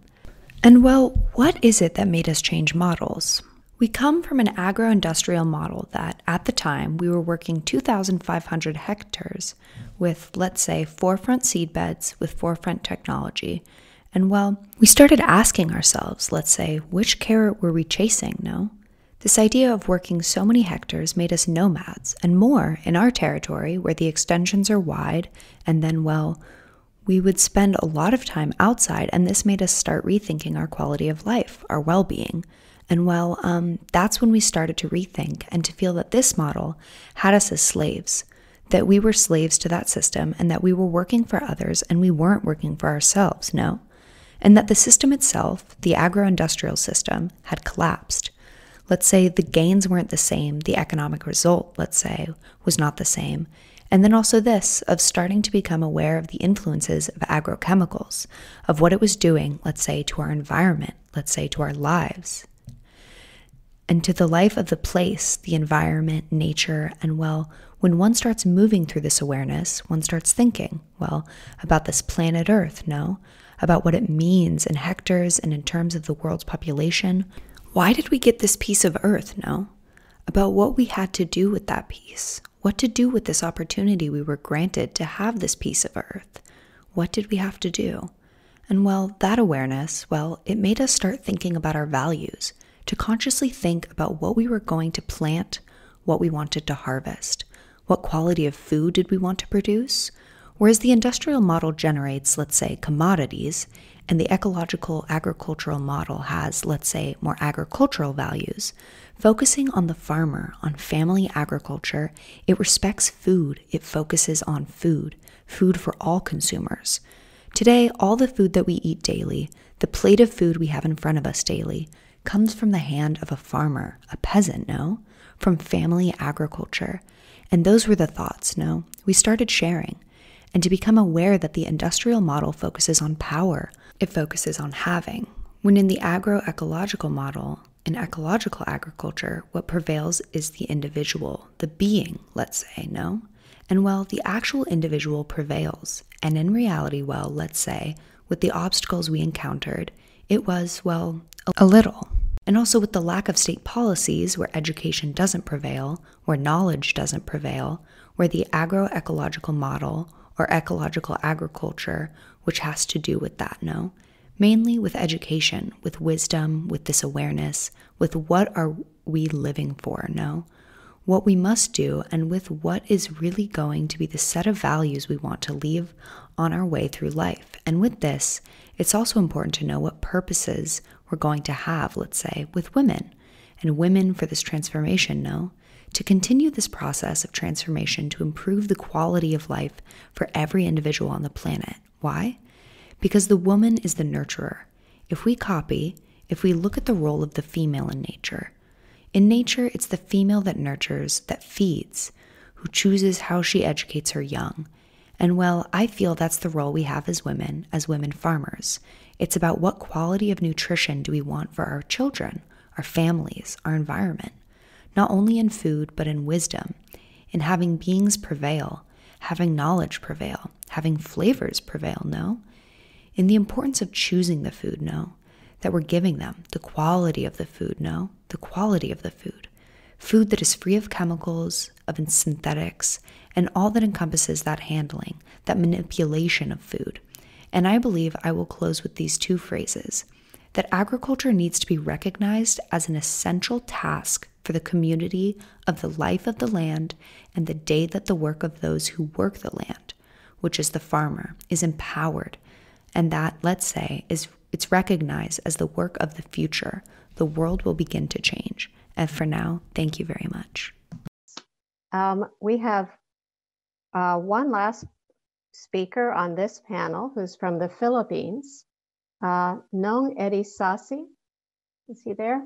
And well, what is it that made us change models? We come from an agro industrial model that, at the time, we were working 2,500 hectares with, let's say, forefront seed beds with forefront technology. And well, we started asking ourselves, let's say, which carrot were we chasing, no? This idea of working so many hectares made us nomads, and more in our territory where the extensions are wide, and then, well, we would spend a lot of time outside, and this made us start rethinking our quality of life, our well being. And well, um, that's when we started to rethink and to feel that this model had us as slaves, that we were slaves to that system and that we were working for others and we weren't working for ourselves, no? and that the system itself, the agro industrial system, had collapsed. Let's say the gains weren't the same, the economic result, let's say, was not the same. And then also this of starting to become aware of the influences of agrochemicals, of what it was doing, let's say, to our environment, let's say, to our lives, and to the life of the place, the environment, nature, and well, when one starts moving through this awareness, one starts thinking, well, about this planet Earth, no? About what it means in hectares and in terms of the world's population. Why did we get this piece of Earth, no? About what we had to do with that piece, what to do with this opportunity we were granted to have this piece of Earth. What did we have to do? And well, that awareness, well, it made us start thinking about our values to consciously think about what we were going to plant, what we wanted to harvest, what quality of food did we want to produce. Whereas the industrial model generates, let's say, commodities, and the ecological agricultural model has, let's say, more agricultural values, focusing on the farmer, on family agriculture, it respects food, it focuses on food, food for all consumers. Today, all the food that we eat daily, the plate of food we have in front of us daily, comes from the hand of a farmer, a peasant, no? From family agriculture. And those were the thoughts, no? We started sharing. And to become aware that the industrial model focuses on power, it focuses on having. When in the agroecological model, in ecological agriculture, what prevails is the individual, the being, let's say, no? And well, the actual individual prevails. And in reality, well, let's say, with the obstacles we encountered, it was, well, a little. And also with the lack of state policies where education doesn't prevail, where knowledge doesn't prevail, where the agroecological model or ecological agriculture, which has to do with that, no? Mainly with education, with wisdom, with this awareness, with what are we living for, no? What we must do, and with what is really going to be the set of values we want to leave on our way through life. And with this, it's also important to know what purposes we're going to have, let's say, with women and women for this transformation, no? To continue this process of transformation to improve the quality of life for every individual on the planet. Why? Because the woman is the nurturer. If we copy, if we look at the role of the female in nature, in nature, it's the female that nurtures, that feeds, who chooses how she educates her young. And well, I feel that's the role we have as women, as women farmers. It's about what quality of nutrition do we want for our children, our families, our environment, not only in food, but in wisdom, in having beings prevail, having knowledge prevail, having flavors prevail, no? In the importance of choosing the food, no? That we're giving them, the quality of the food, no? The quality of the food. Food that is free of chemicals, of synthetics, and all that encompasses that handling, that manipulation of food. And I believe I will close with these two phrases that agriculture needs to be recognized as an essential task for the community of the life of the land and the day that the work of those who work the land, which is the farmer, is empowered. And that, let's say, is it's recognized as the work of the future. The world will begin to change. And for now, thank you very much. Um, we have uh, one last speaker on this panel who's from the Philippines, uh, Nong Eddie Sasi. Is he there?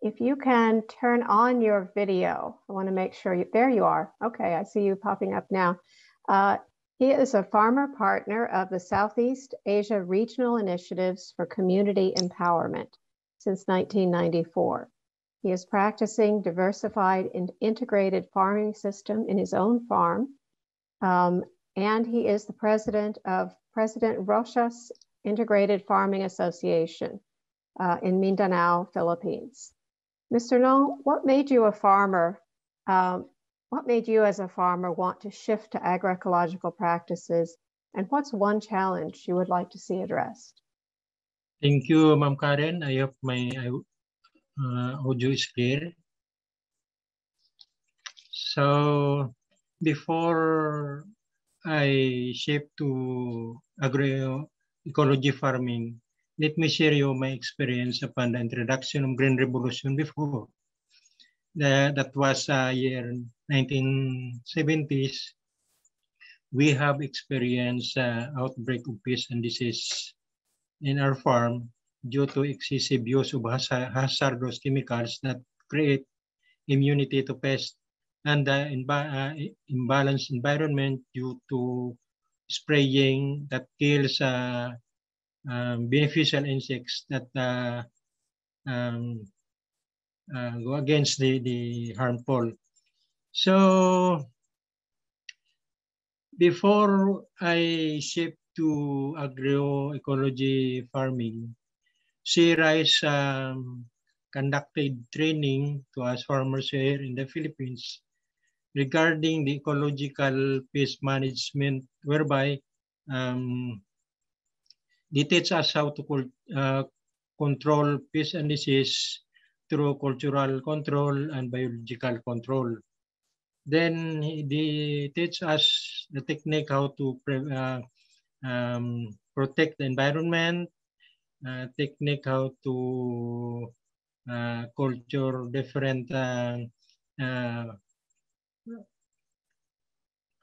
If you can turn on your video, I want to make sure you, there you are. Okay, I see you popping up now. Uh, he is a farmer partner of the Southeast Asia Regional Initiatives for Community Empowerment since 1994. He is practicing diversified and integrated farming system in his own farm. Um, and he is the president of President Roxas Integrated Farming Association uh, in Mindanao, Philippines. Mr. Nong, what made you a farmer? Um, what made you as a farmer want to shift to agroecological practices? And what's one challenge you would like to see addressed? Thank you, Ma'am Karen. I hope my uh, audio is clear. So before I shift to agroecology farming, let me share you my experience upon the introduction of Green Revolution before. The, that was uh, year 1970s we have experienced uh, outbreak of pests and disease in our farm due to excessive use of hazardous chemicals that create immunity to pests and the uh, imbalanced environment due to spraying that kills uh, um, beneficial insects that uh, um, uh, go against the, the harmful. So before I shift to agroecology farming, CRISE um, conducted training to us farmers here in the Philippines regarding the ecological pest management, whereby um, they teach us how to uh, control pest and disease through cultural control and biological control. Then they teach us the technique how to uh, um, protect the environment, uh, technique how to uh, culture different uh, uh,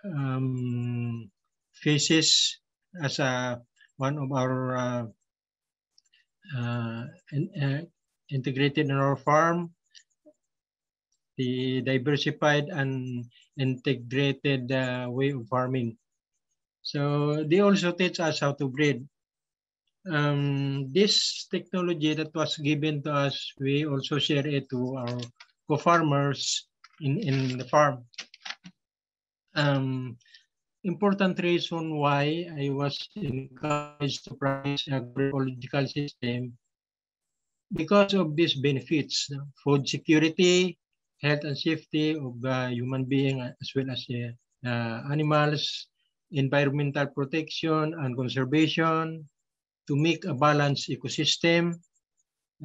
um, faces as a one of our uh, in, integrated in our farm, the diversified and integrated way of farming. So they also teach us how to breed. Um, this technology that was given to us, we also share it to our co-farmers in, in the farm. Um, important reason why I was encouraged to practice agroecological system because of these benefits, food security, health and safety of the human being as well as uh, animals, environmental protection and conservation, to make a balanced ecosystem,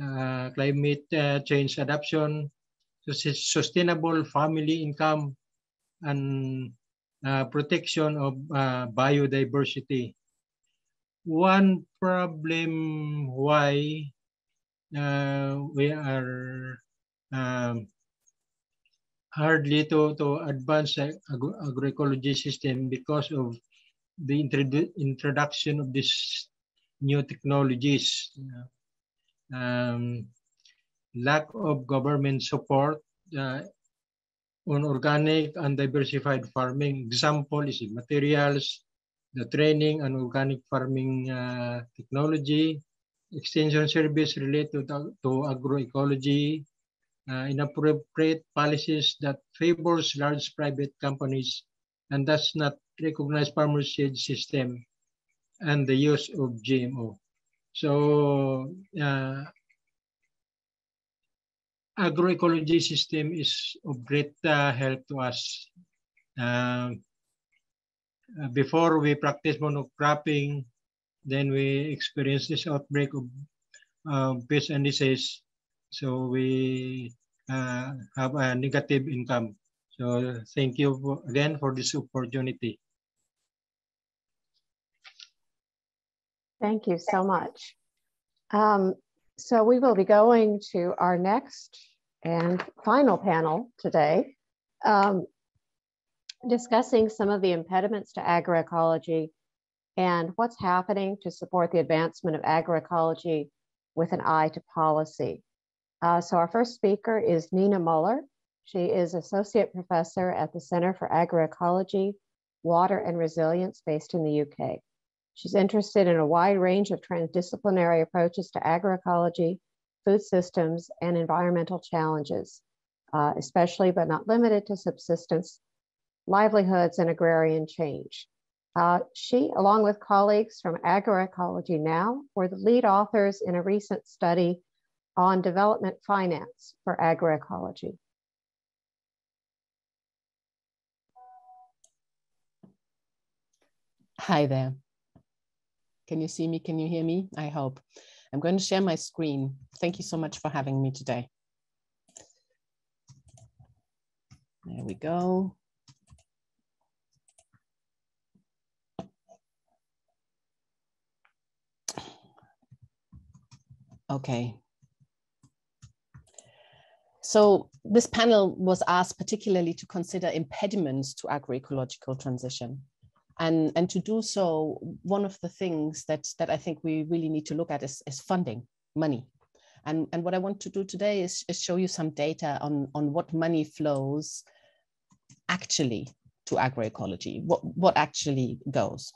uh, climate uh, change adaptation, sustainable family income, and uh, protection of uh, biodiversity. One problem why we are um, hardly to, to advance agro agroecology system because of the introdu introduction of these new technologies. Um, lack of government support uh, on organic and diversified farming. Example is materials, the training and organic farming uh, technology, extension service related to, to agroecology, uh, inappropriate policies that favors large private companies and does not recognize farmer shade system and the use of GMO. So uh, agroecology system is of great uh, help to us. Uh, before we practice monocropping, then we experience this outbreak of uh, pest and disease. So we uh, have a negative income. So thank you again for this opportunity. Thank you so much. Um, so we will be going to our next and final panel today, um, discussing some of the impediments to agroecology and what's happening to support the advancement of agroecology with an eye to policy. Uh, so our first speaker is Nina Moeller. She is Associate Professor at the Center for Agroecology, Water and Resilience based in the UK. She's interested in a wide range of transdisciplinary approaches to agroecology, food systems, and environmental challenges, uh, especially but not limited to subsistence, livelihoods, and agrarian change. Uh, she, along with colleagues from Agroecology Now, were the lead authors in a recent study on development finance for agroecology. Hi there. Can you see me? Can you hear me? I hope. I'm going to share my screen. Thank you so much for having me today. There we go. Okay. So this panel was asked particularly to consider impediments to agroecological transition. And, and to do so, one of the things that, that I think we really need to look at is, is funding, money. And, and what I want to do today is, is show you some data on, on what money flows actually to agroecology, what, what actually goes.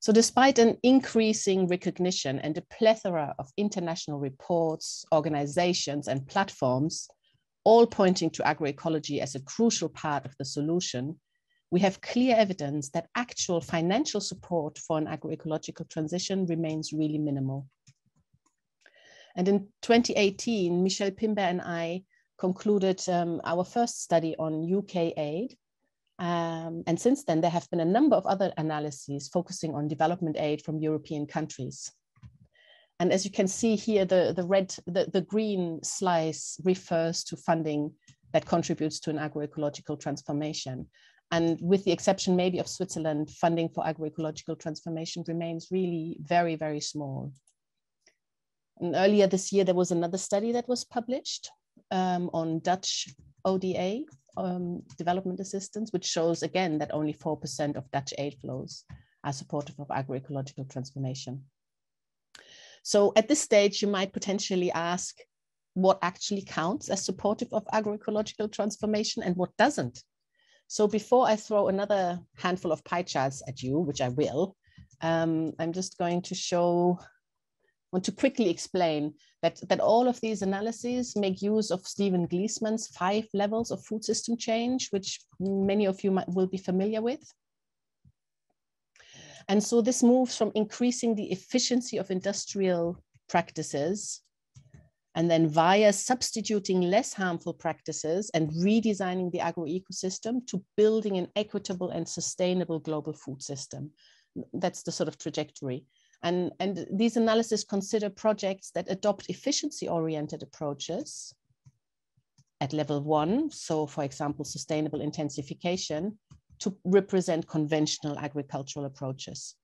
So despite an increasing recognition and a plethora of international reports, organizations and platforms, all pointing to agroecology as a crucial part of the solution, we have clear evidence that actual financial support for an agroecological transition remains really minimal. And in 2018, Michel Pimbert and I concluded um, our first study on UK aid. Um, and since then, there have been a number of other analyses focusing on development aid from European countries. And as you can see here, the, the red, the, the green slice refers to funding that contributes to an agroecological transformation. And with the exception maybe of Switzerland, funding for agroecological transformation remains really very, very small. And earlier this year, there was another study that was published um, on Dutch ODA, um, development assistance, which shows again that only 4% of Dutch aid flows are supportive of agroecological transformation. So at this stage, you might potentially ask what actually counts as supportive of agroecological transformation and what doesn't. So before I throw another handful of pie charts at you, which I will, um, I'm just going to show, want to quickly explain that, that all of these analyses make use of Stephen Gliessman's five levels of food system change, which many of you might, will be familiar with. And so this moves from increasing the efficiency of industrial practices and then via substituting less harmful practices and redesigning the agroecosystem to building an equitable and sustainable global food system. That's the sort of trajectory. And, and these analyses consider projects that adopt efficiency-oriented approaches at level one, so for example, sustainable intensification, to represent conventional agricultural approaches.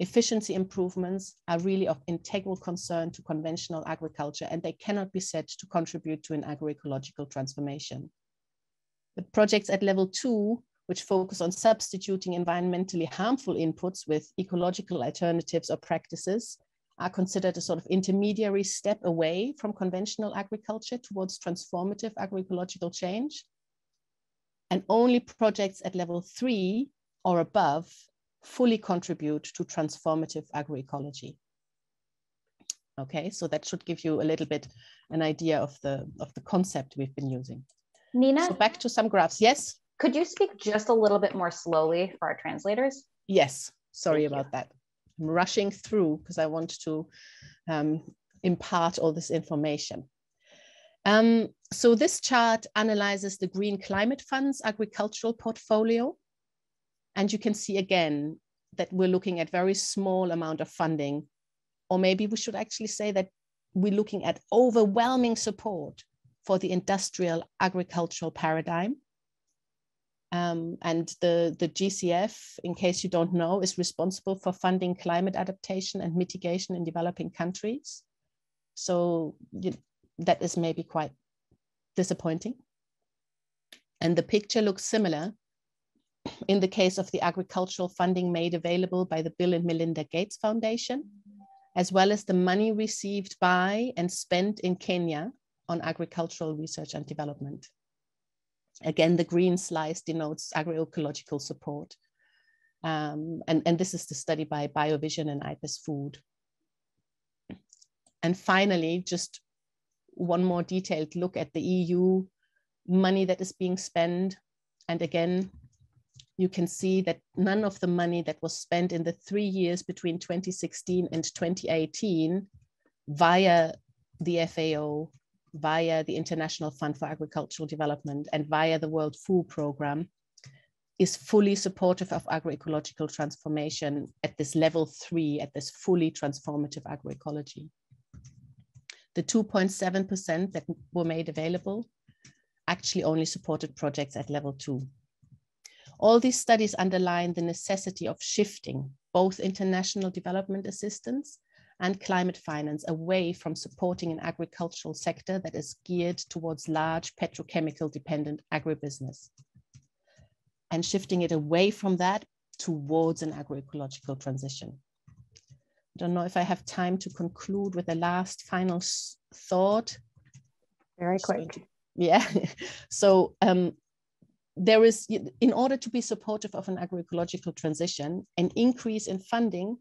Efficiency improvements are really of integral concern to conventional agriculture and they cannot be said to contribute to an agroecological transformation. The projects at level two which focus on substituting environmentally harmful inputs with ecological alternatives or practices are considered a sort of intermediary step away from conventional agriculture towards transformative agroecological change. And only projects at level three or above fully contribute to transformative agroecology. Okay, so that should give you a little bit an idea of the, of the concept we've been using. Nina? So back to some graphs, yes? Could you speak just a little bit more slowly for our translators? Yes, sorry Thank about you. that. I'm rushing through because I want to um, impart all this information. Um, so this chart analyzes the Green Climate Fund's agricultural portfolio. And you can see again that we're looking at very small amount of funding, or maybe we should actually say that we're looking at overwhelming support for the industrial agricultural paradigm um, and the, the GCF, in case you don't know, is responsible for funding climate adaptation and mitigation in developing countries. So you, that is maybe quite disappointing. And the picture looks similar in the case of the agricultural funding made available by the Bill and Melinda Gates Foundation, as well as the money received by and spent in Kenya on agricultural research and development. Again, the green slice denotes agroecological support. Um, and, and this is the study by BioVision and IPES Food. And finally, just one more detailed look at the EU money that is being spent. And again, you can see that none of the money that was spent in the three years between 2016 and 2018 via the FAO via the International Fund for Agricultural Development and via the World Food Programme is fully supportive of agroecological transformation at this level three, at this fully transformative agroecology. The 2.7% that were made available actually only supported projects at level two. All these studies underline the necessity of shifting both international development assistance and climate finance away from supporting an agricultural sector that is geared towards large petrochemical dependent agribusiness. and shifting it away from that towards an agroecological transition. I don't know if I have time to conclude with a last final thought. Very quick. Yeah. so um, there is, in order to be supportive of an agroecological transition, an increase in funding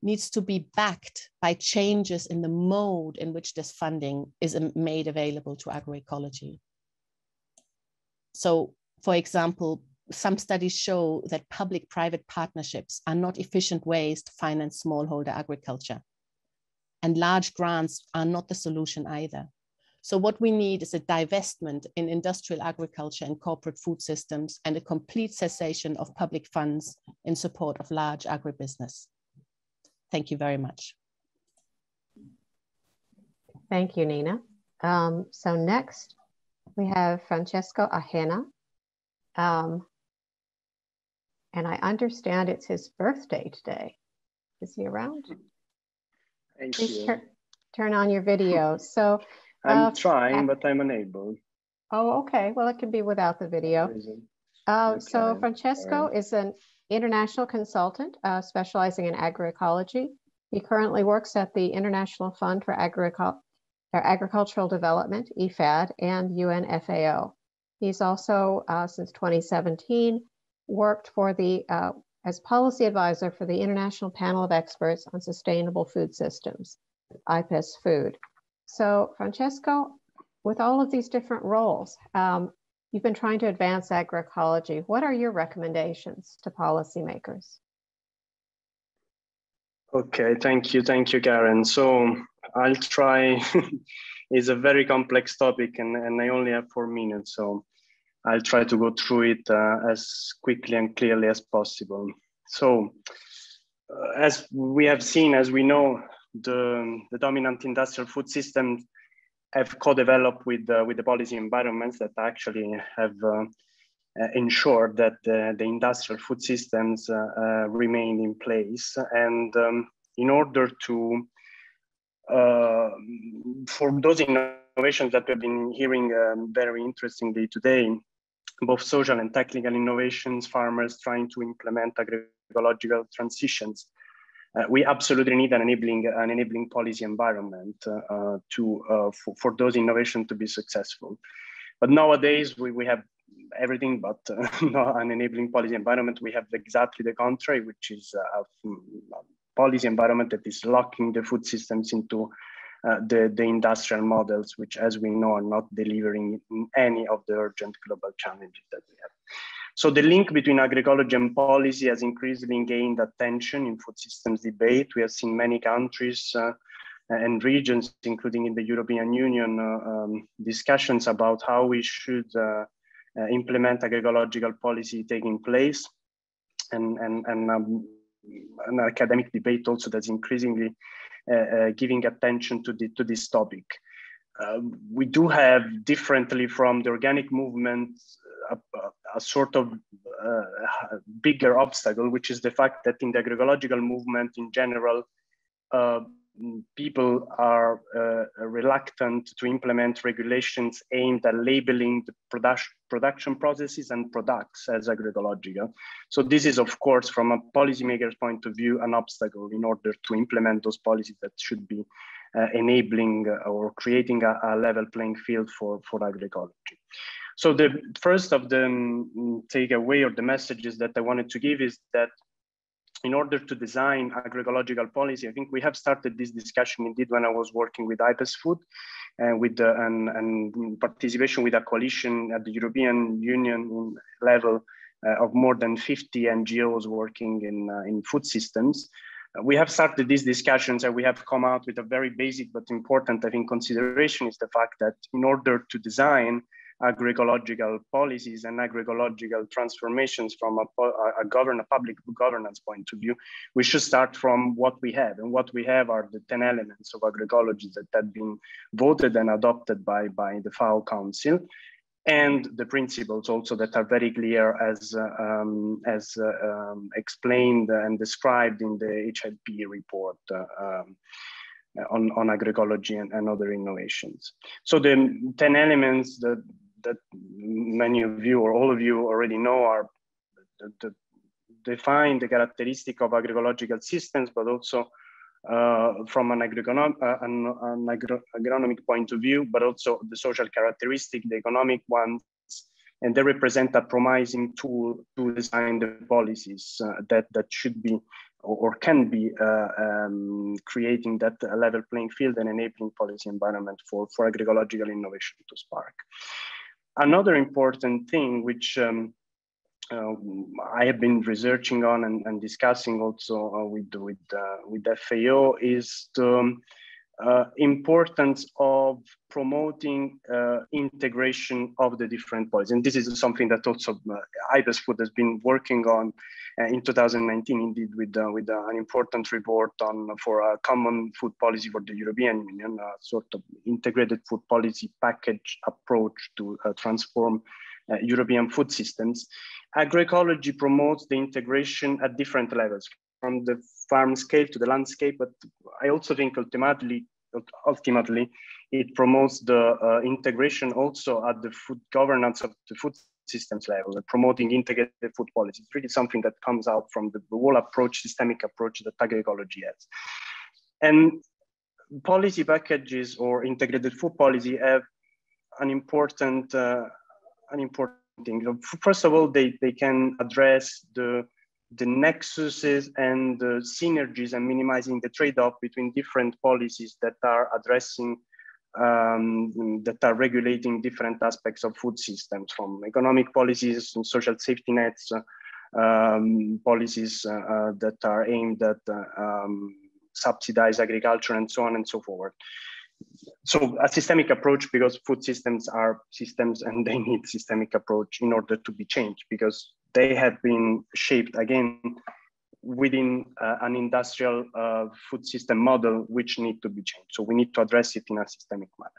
needs to be backed by changes in the mode in which this funding is made available to agroecology. So, for example, some studies show that public-private partnerships are not efficient ways to finance smallholder agriculture. And large grants are not the solution either. So what we need is a divestment in industrial agriculture and corporate food systems and a complete cessation of public funds in support of large agribusiness. Thank you very much. Thank you, Nina. Um, so next we have Francesco Ajena. Um, and I understand it's his birthday today. Is he around? Thank Please you. tur turn on your video. So I'm uh, trying, but I'm unable. Oh, okay. Well, it can be without the video. Uh, So Francesco alright. is an international consultant uh, specializing in agroecology. He currently works at the International Fund for Agricul- or Agricultural Development, IFAD, and UNFAO. He's also, uh, since 2017, worked for the uh, as policy advisor for the International Panel of Experts on Sustainable Food Systems, IPES Food. So, Francesco, with all of these different roles, um, you've been trying to advance agroecology. What are your recommendations to policymakers? Okay, thank you, thank you, Karen. So I'll try. it's a very complex topic, and, and I only have four minutes, so I'll try to go through it uh, as quickly and clearly as possible. So, uh, as we have seen, as we know, the, the dominant industrial food systems have co-developed with uh, with the policy environments that actually have uh, uh, ensured that uh, the industrial food systems uh, remain in place. And um, in order to, for those innovations that we've been hearing um, very interestingly today, both social and technical innovations, farmers trying to implement agroecological transitions, uh, we absolutely need an enabling an enabling policy environment uh, uh, to uh, for, for those innovations to be successful. But nowadays we, we have everything but uh, an enabling policy environment. We have exactly the contrary, which is a policy environment that is locking the food systems into uh, the, the industrial models, which as we know are not delivering any of the urgent global challenges that we have. So the link between agroecology and policy has increasingly gained attention in food systems debate. We have seen many countries uh, and regions, including in the European Union, uh, um, discussions about how we should uh, uh, implement agroecological policy taking place and, and, and um, an academic debate also that's increasingly uh, uh, giving attention to, the, to this topic. Uh, we do have, differently from the organic movement, a, sort of uh, bigger obstacle, which is the fact that in the agroecological movement in general, uh, people are uh, reluctant to implement regulations aimed at labeling the production production processes and products as agroecological. So this is, of course, from a policymaker's point of view, an obstacle in order to implement those policies that should be uh, enabling or creating a, a, level playing field for, for agroecology. So the first of the um, takeaway or the messages that I wanted to give is that in order to design agroecological policy, I think we have started this discussion indeed when I was working with IPES Food and with the, and, and participation with a coalition at the European Union level uh, of more than 50 NGOs working in, uh, in food systems. Uh, we have started these discussions and we have come out with a very basic but important, I think, consideration is the fact that in order to design agroecological policies and agroecological transformations from a, a, govern, a public governance point of view, we should start from what we have. And what we have are the 10 elements of agroecology that have been voted and adopted by, by the FAO Council and the principles also that are very clear as, uh, um, as uh, um, explained and described in the HLPE report uh, um, on, on agroecology and, and, other innovations. So the 10 elements that, that many of you or all of you already know are the, define the characteristic of agroecological systems, but also uh, from an, uh, an, an agro agronomic point of view, but also the social characteristic, the economic ones, and they represent a promising tool to design the policies uh, that, that should be or, can be uh, um, creating that level playing field and enabling policy environment for, for agroecological innovation to spark. Another important thing which um, uh, I have been researching on and, and discussing also uh, with with uh, with FAO is the um, uh, importance of promoting uh, integration of the different policies. And this is something that also uh, Food has been working on in 2019, indeed, with, uh, with uh, an important report on for a common food policy for the European Union, a sort of integrated food policy package approach to transform European food systems. Agroecology promotes the integration at different levels, from the farm scale to the landscape, but I also think ultimately, ultimately it promotes the uh, integration also at the food governance of the food systems level, and promoting integrated food policy. It's really something that comes out from the, the whole approach, systemic approach that agroecology has. And policy packages or integrated food policy have an important, uh, an important thing. First of all, they, they can address the the nexuses and the synergies and minimizing the trade-off between different policies that are addressing um, that are regulating different aspects of food systems from economic policies and social safety nets um, policies uh, uh, that are aimed at uh, um, subsidize agriculture and so on and so forth. So a systemic approach because food systems are systems and they need systemic approach in order to be changed because they have been shaped again within uh, an industrial uh, food system model which need to be changed. So we need to address it in a systemic manner.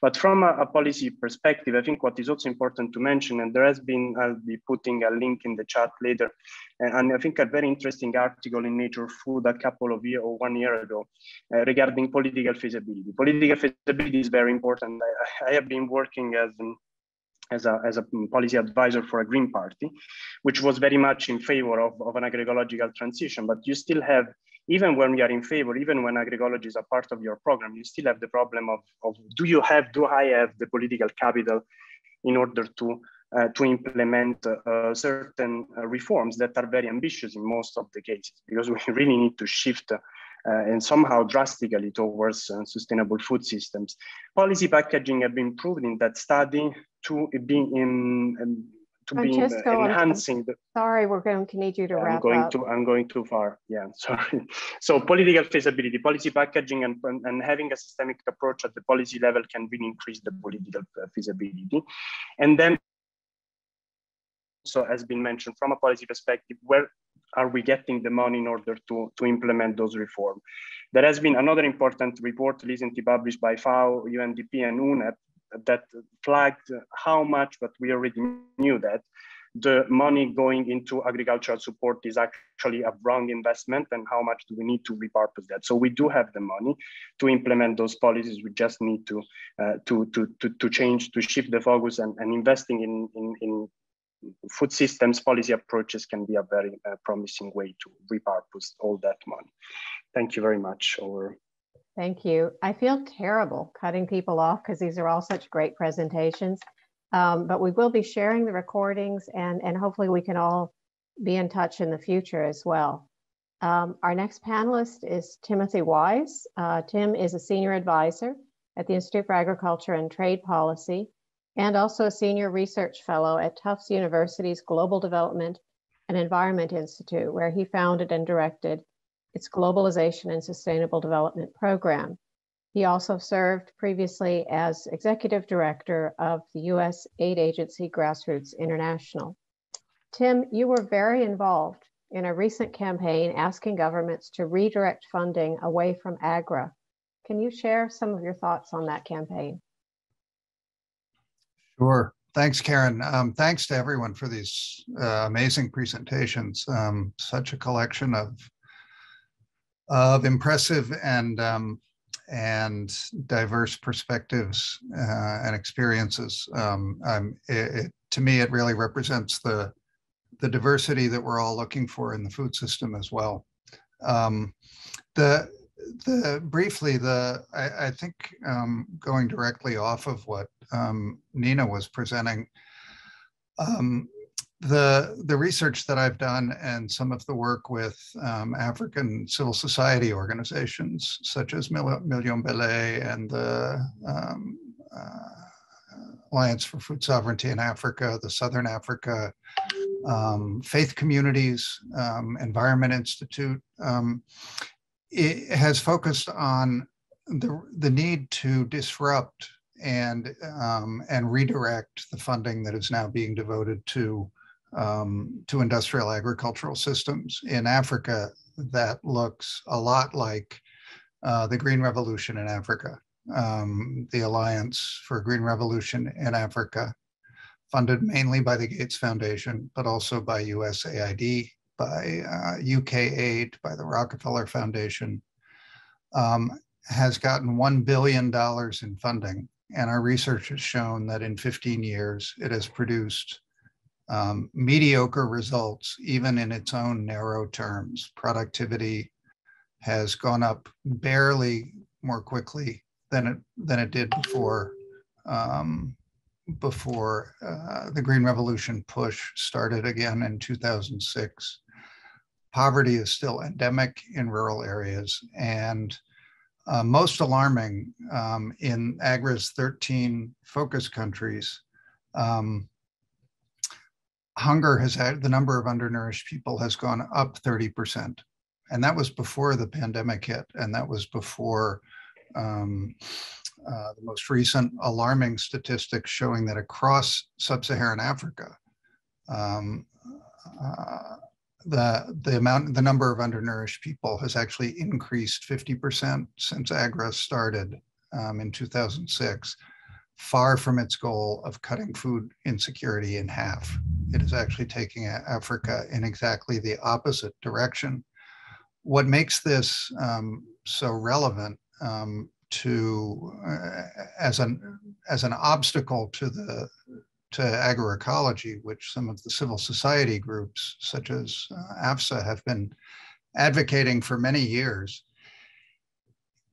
But from a, a, policy perspective, I think what is also important to mention, and there has been, I'll be putting a link in the chat later, and, and I think a very interesting article in Nature Food a couple of years or one year ago uh, regarding political feasibility. Political feasibility is very important. I, I have been working as an as a, as a policy advisor for a Green Party, which was very much in favor of, of an agroecological transition. But you still have, even when we are in favor, even when agroecology is a part of your program, you still have the problem of, of do you have, do I have the political capital in order to uh, to implement uh, certain uh, reforms that are very ambitious in most of the cases, because we really need to shift uh, and somehow drastically towards uh, sustainable food systems. Policy packaging have been proven in that study to be in um, to Francesco, be enhancing. The, sorry, we're going to need you to wrap I'm going up. To, I'm going too far. Yeah, sorry. So political feasibility, policy packaging, and, and having a systemic approach at the policy level can really increase the political uh, feasibility. And then, so as been mentioned, from a policy perspective, where are we getting the money in order to, to implement those reforms? There has been another important report recently published by FAO, UNDP, and UNEP that flagged how much, but we already knew that, the money going into agricultural support is actually a wrong investment and how much do we need to repurpose that. So we do have the money to implement those policies. We just need to, uh, to, to, to, to, change, to shift the focus and, and investing in, in, in food systems policy approaches can be a very uh, promising way to repurpose all that money. Thank you very much. Over. Thank you. I feel terrible cutting people off because these are all such great presentations. Um, but we will be sharing the recordings and, and hopefully we can all be in touch in the future as well. Um, our next panelist is Timothy Wise. Uh, Tim is a senior advisor at the Institute for Agriculture and Trade Policy and also a senior research fellow at Tufts University's Global Development and Environment Institute, where he founded and directed its Globalization and Sustainable Development Program. He also served previously as executive director of the US aid agency Grassroots International. Tim, you were very involved in a recent campaign asking governments to redirect funding away from AGRA. Can you share some of your thoughts on that campaign? Sure. Thanks, Karen. Um, thanks to everyone for these uh, amazing presentations. Um, such a collection of of impressive and um, and diverse perspectives uh, and experiences. Um, it, it, to me, it really represents the the diversity that we're all looking for in the food system as well. Um, the the briefly the I, I think um, going directly off of what um, Nina was presenting, um, the the research that I've done and some of the work with um, African civil society organizations such as Million Belay and the um, uh, Alliance for Food Sovereignty in Africa, the Southern Africa um, Faith Communities um, Environment Institute, um, it has focused on the the need to disrupt and um, and redirect the funding that is now being devoted to um, to industrial agricultural systems. In Africa that looks a lot like uh, the Green Revolution in Africa, um, the Alliance for Green Revolution in Africa, funded mainly by the Gates Foundation, but also by USAID, by uh, UK Aid, by the Rockefeller Foundation, um, has gotten $1 billion in funding. And our research has shown that in 15 years, it has produced um, mediocre results, even in its own narrow terms. Productivity has gone up barely more quickly than it than it did before um, before uh, the Green Revolution push started again in 2006. Poverty is still endemic in rural areas, and uh, most alarming um, in AGRA's 13 focus countries. Um, hunger has had the number of undernourished people has gone up 30%. And that was before the pandemic hit. And that was before um, uh, the most recent alarming statistics showing that across sub-Saharan Africa, um, uh, the the amount the number of undernourished people has actually increased 50% since AGRA started um, in 2006 far from its goal of cutting food insecurity in half. It is actually taking Africa in exactly the opposite direction. What makes this um, so relevant um, to uh, as an as an obstacle to the to agroecology, which some of the civil society groups such as uh, AFSA have been advocating for many years,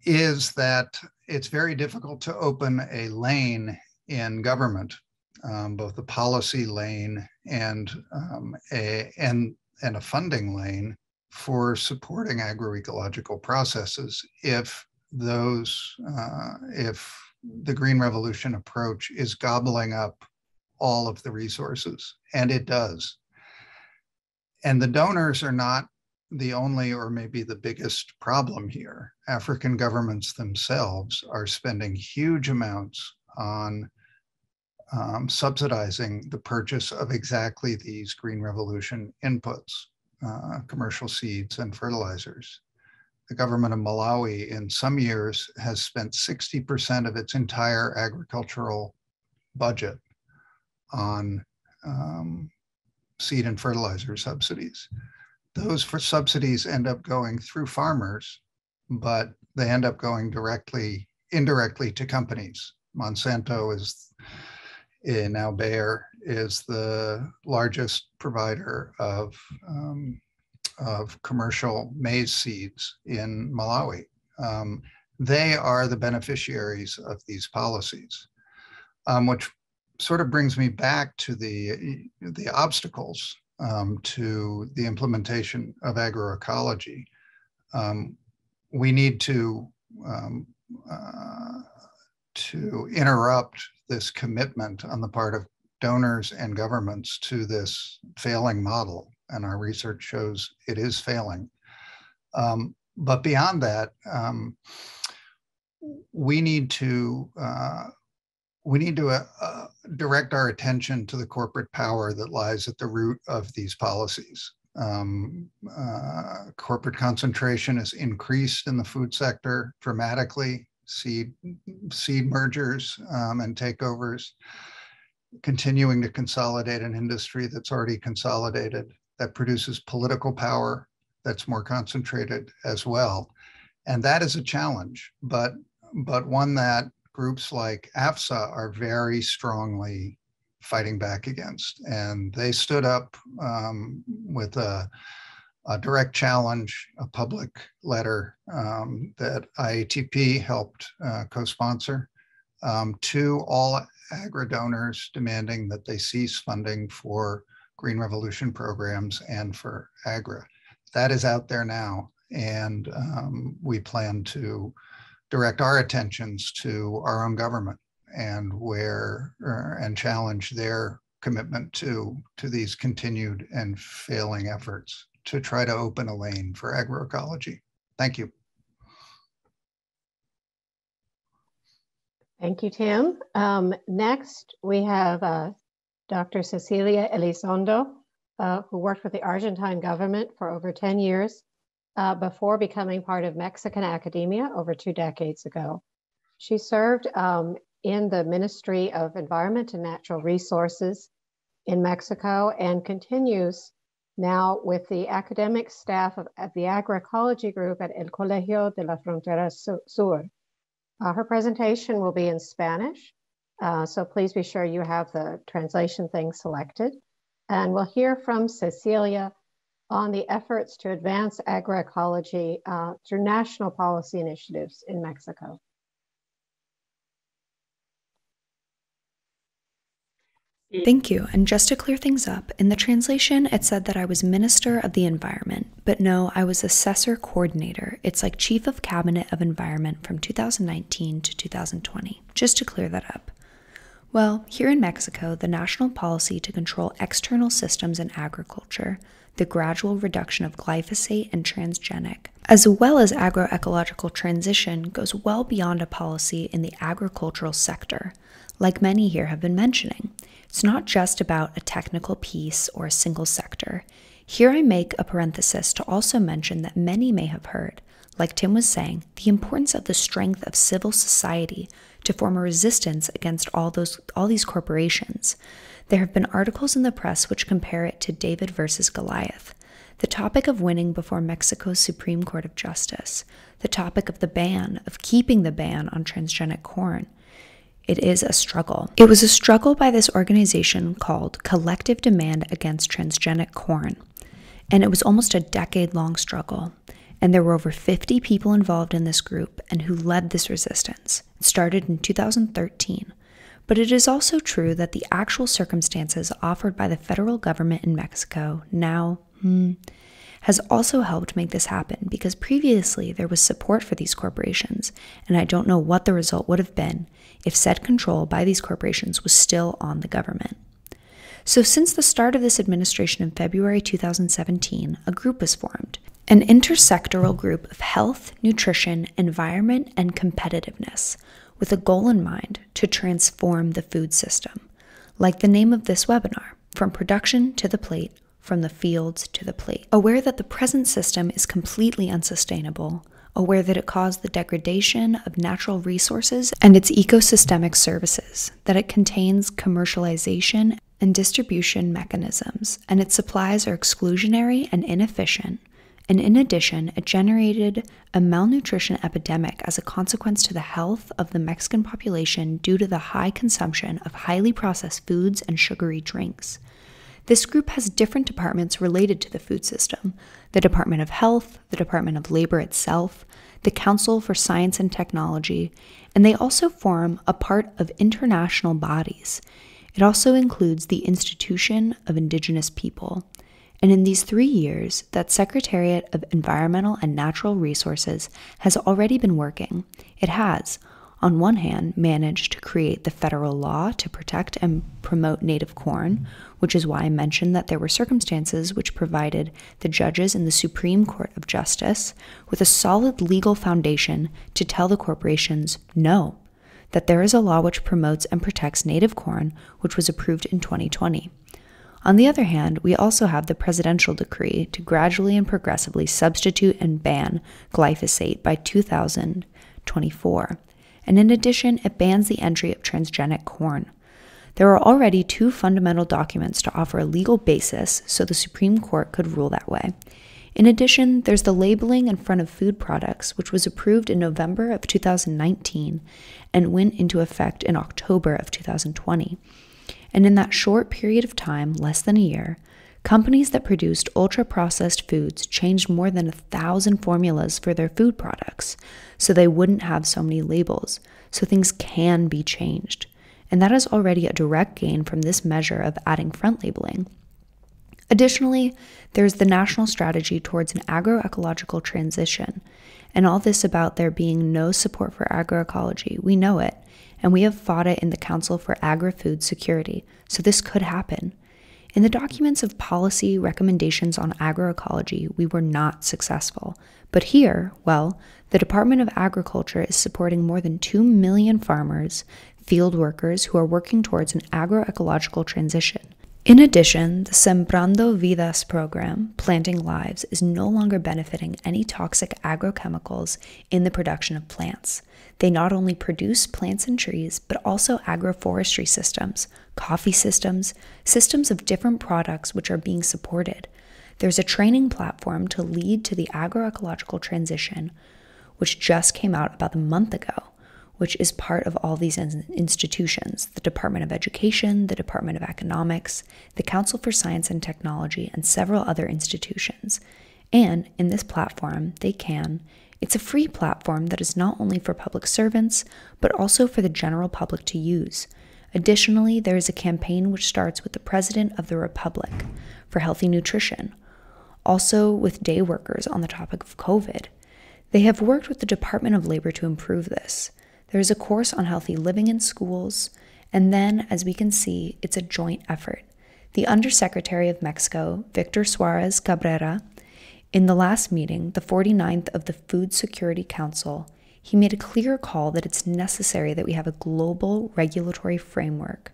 is that it's very difficult to open a lane in government, um, both a policy lane and um, a and and a funding lane for supporting agroecological processes if those uh, if the green revolution approach is gobbling up all of the resources and it does and the donors are not the only or maybe the biggest problem here. African governments themselves are spending huge amounts on um, subsidizing the purchase of exactly these green revolution inputs, uh, commercial seeds and fertilizers. The government of Malawi in some years has spent 60% of its entire agricultural budget on um, seed and fertilizer subsidies those for subsidies end up going through farmers, but they end up going directly, indirectly to companies. Monsanto is in now Bayer is the largest provider of um, of commercial maize seeds in Malawi. Um, they are the beneficiaries of these policies, um, which sort of brings me back to the the obstacles um, to the implementation of agroecology. Um, we need to um, uh, to interrupt this commitment on the part of donors and governments to this failing model, and our research shows it is failing. Um, but beyond that, um, we need to uh, we need to uh, uh, direct our attention to the corporate power that lies at the root of these policies. Um, uh, corporate concentration has increased in the food sector dramatically. Seed seed mergers um, and takeovers, continuing to consolidate an industry that's already consolidated that produces political power that's more concentrated as well, and that is a challenge, but but one that groups like AFSA are very strongly fighting back against. And they stood up um, with a, a, direct challenge, a public letter um, that IATP helped uh, co sponsor um, to all agri donors demanding that they cease funding for Green Revolution programs and for AGRA. That is out there now. And um, we plan to direct our attentions to our own government and where uh, and challenge their commitment to to these continued and failing efforts to try to open a lane for agroecology. Thank you. Thank you, Tim. Um, next, we have uh, Dr. Cecilia Elizondo, uh, who worked with the Argentine government for over 10 years uh, before becoming part of Mexican academia over two decades ago. She served um, in the Ministry of Environment and Natural Resources in Mexico and continues now with the academic staff of, of the agroecology group at El Colegio de la Frontera Sur. Uh, her presentation will be in Spanish, uh, so please be sure you have the translation thing selected. And we'll hear from Cecilia on the efforts to advance agroecology uh, through national policy initiatives in Mexico. Thank you. And just to clear things up, in the translation, it said that I was Minister of the Environment, but no, I was Assessor Coordinator. It's like Chief of Cabinet of Environment from 2019 to 2020, just to clear that up. Well, here in Mexico, the national policy to control external systems in agriculture, the gradual reduction of glyphosate and transgenic, as well as agroecological transition, goes well beyond a policy in the agricultural sector, like many here have been mentioning. It's not just about a technical piece or a single sector. Here I make a parenthesis to also mention that many may have heard, like Tim was saying, the importance of the strength of civil society to form a resistance against all those all these corporations. There have been articles in the press which compare it to David versus Goliath, the topic of winning before Mexico's Supreme Court of Justice, the topic of the ban, of keeping the ban on transgenic corn, it is a struggle. It was a struggle by this organization called Collective Demand Against Transgenic Corn, and it was almost a decade long struggle. And there were over 50 people involved in this group and who led this resistance. It started in 2013. But it is also true that the actual circumstances offered by the federal government in Mexico now, hmm, has also helped make this happen because previously there was support for these corporations, and I don't know what the result would have been if said control by these corporations was still on the government. So, since the start of this administration in February 2017, a group was formed an intersectoral group of health, nutrition, environment, and competitiveness, with a goal in mind to transform the food system. Like the name of this webinar, from production to the plate, from the fields to the plate. Aware that the present system is completely unsustainable, aware that it caused the degradation of natural resources and its ecosystemic services, that it contains commercialization and distribution mechanisms, and its supplies are exclusionary and inefficient. And in addition, it generated a malnutrition epidemic as a consequence to the health of the Mexican population due to the high consumption of highly processed foods and sugary drinks. This group has different departments related to the food system the Department of Health, the Department of Labor itself, the Council for Science and Technology, and they also form a part of international bodies. It also includes the Institution of Indigenous People. And in these three years, that Secretariat of Environmental and Natural Resources has already been working. It has, on one hand, managed to create the federal law to protect and promote native corn, which is why I mentioned that there were circumstances which provided the judges in the Supreme Court of Justice with a solid legal foundation to tell the corporations no, that there is a law which promotes and protects native corn, which was approved in 2020. On the other hand, we also have the presidential decree to gradually and progressively substitute and ban glyphosate by 2024 and in addition, it bans the entry of transgenic corn. There are already two fundamental documents to offer a legal basis so the Supreme Court could rule that way. In addition, there's the labeling in front of food products, which was approved in November of 2019 and went into effect in October of 2020. And in that short period of time, less than a year, companies that produced ultra processed foods changed more than a thousand formulas for their food products so they wouldn't have so many labels, so things can be changed. And that is already a direct gain from this measure of adding front labeling. Additionally, there's the national strategy towards an agroecological transition. And all this about there being no support for agroecology, we know it, and we have fought it in the Council for Agri Food Security, so this could happen. In the documents of policy recommendations on agroecology, we were not successful. But here, well, the Department of Agriculture is supporting more than 2 million farmers, field workers who are working towards an agroecological transition. In addition, the Sembrando Vidas program, Planting Lives, is no longer benefiting any toxic agrochemicals in the production of plants. They not only produce plants and trees, but also agroforestry systems, coffee systems, systems of different products which are being supported. There's a training platform to lead to the agroecological transition, which just came out about a month ago which is part of all these institutions the Department of Education, the Department of Economics, the Council for Science and Technology, and several other institutions. And in this platform, they can. It's a free platform that is not only for public servants, but also for the general public to use. Additionally, there is a campaign which starts with the President of the Republic for healthy nutrition, also with day workers on the topic of COVID. They have worked with the Department of Labor to improve this. There is a course on healthy living in schools, and then, as we can see, it's a joint effort. The Undersecretary of Mexico, Victor Suarez Carrera, in the last meeting, the 49th of the Food Security Council, he made a clear call that it's necessary that we have a global regulatory framework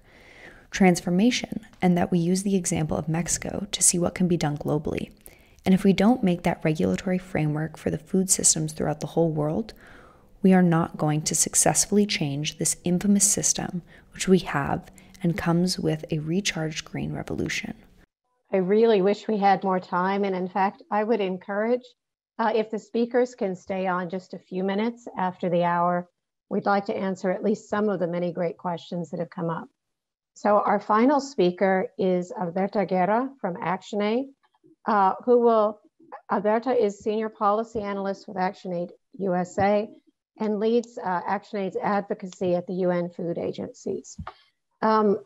transformation and that we use the example of Mexico to see what can be done globally. And if we don't make that regulatory framework for the food systems throughout the whole world, we are not going to successfully change this infamous system which we have and comes with a recharged green revolution. I really wish we had more time. And in fact, I would encourage uh, if the speakers can stay on just a few minutes after the hour, we'd like to answer at least some of the many great questions that have come up. So our final speaker is Alberta Guerra from ActionAid, uh, who will, Alberta is Senior Policy Analyst with ActionAid USA, and leads uh, ActionAid's advocacy at the UN food agencies. Um,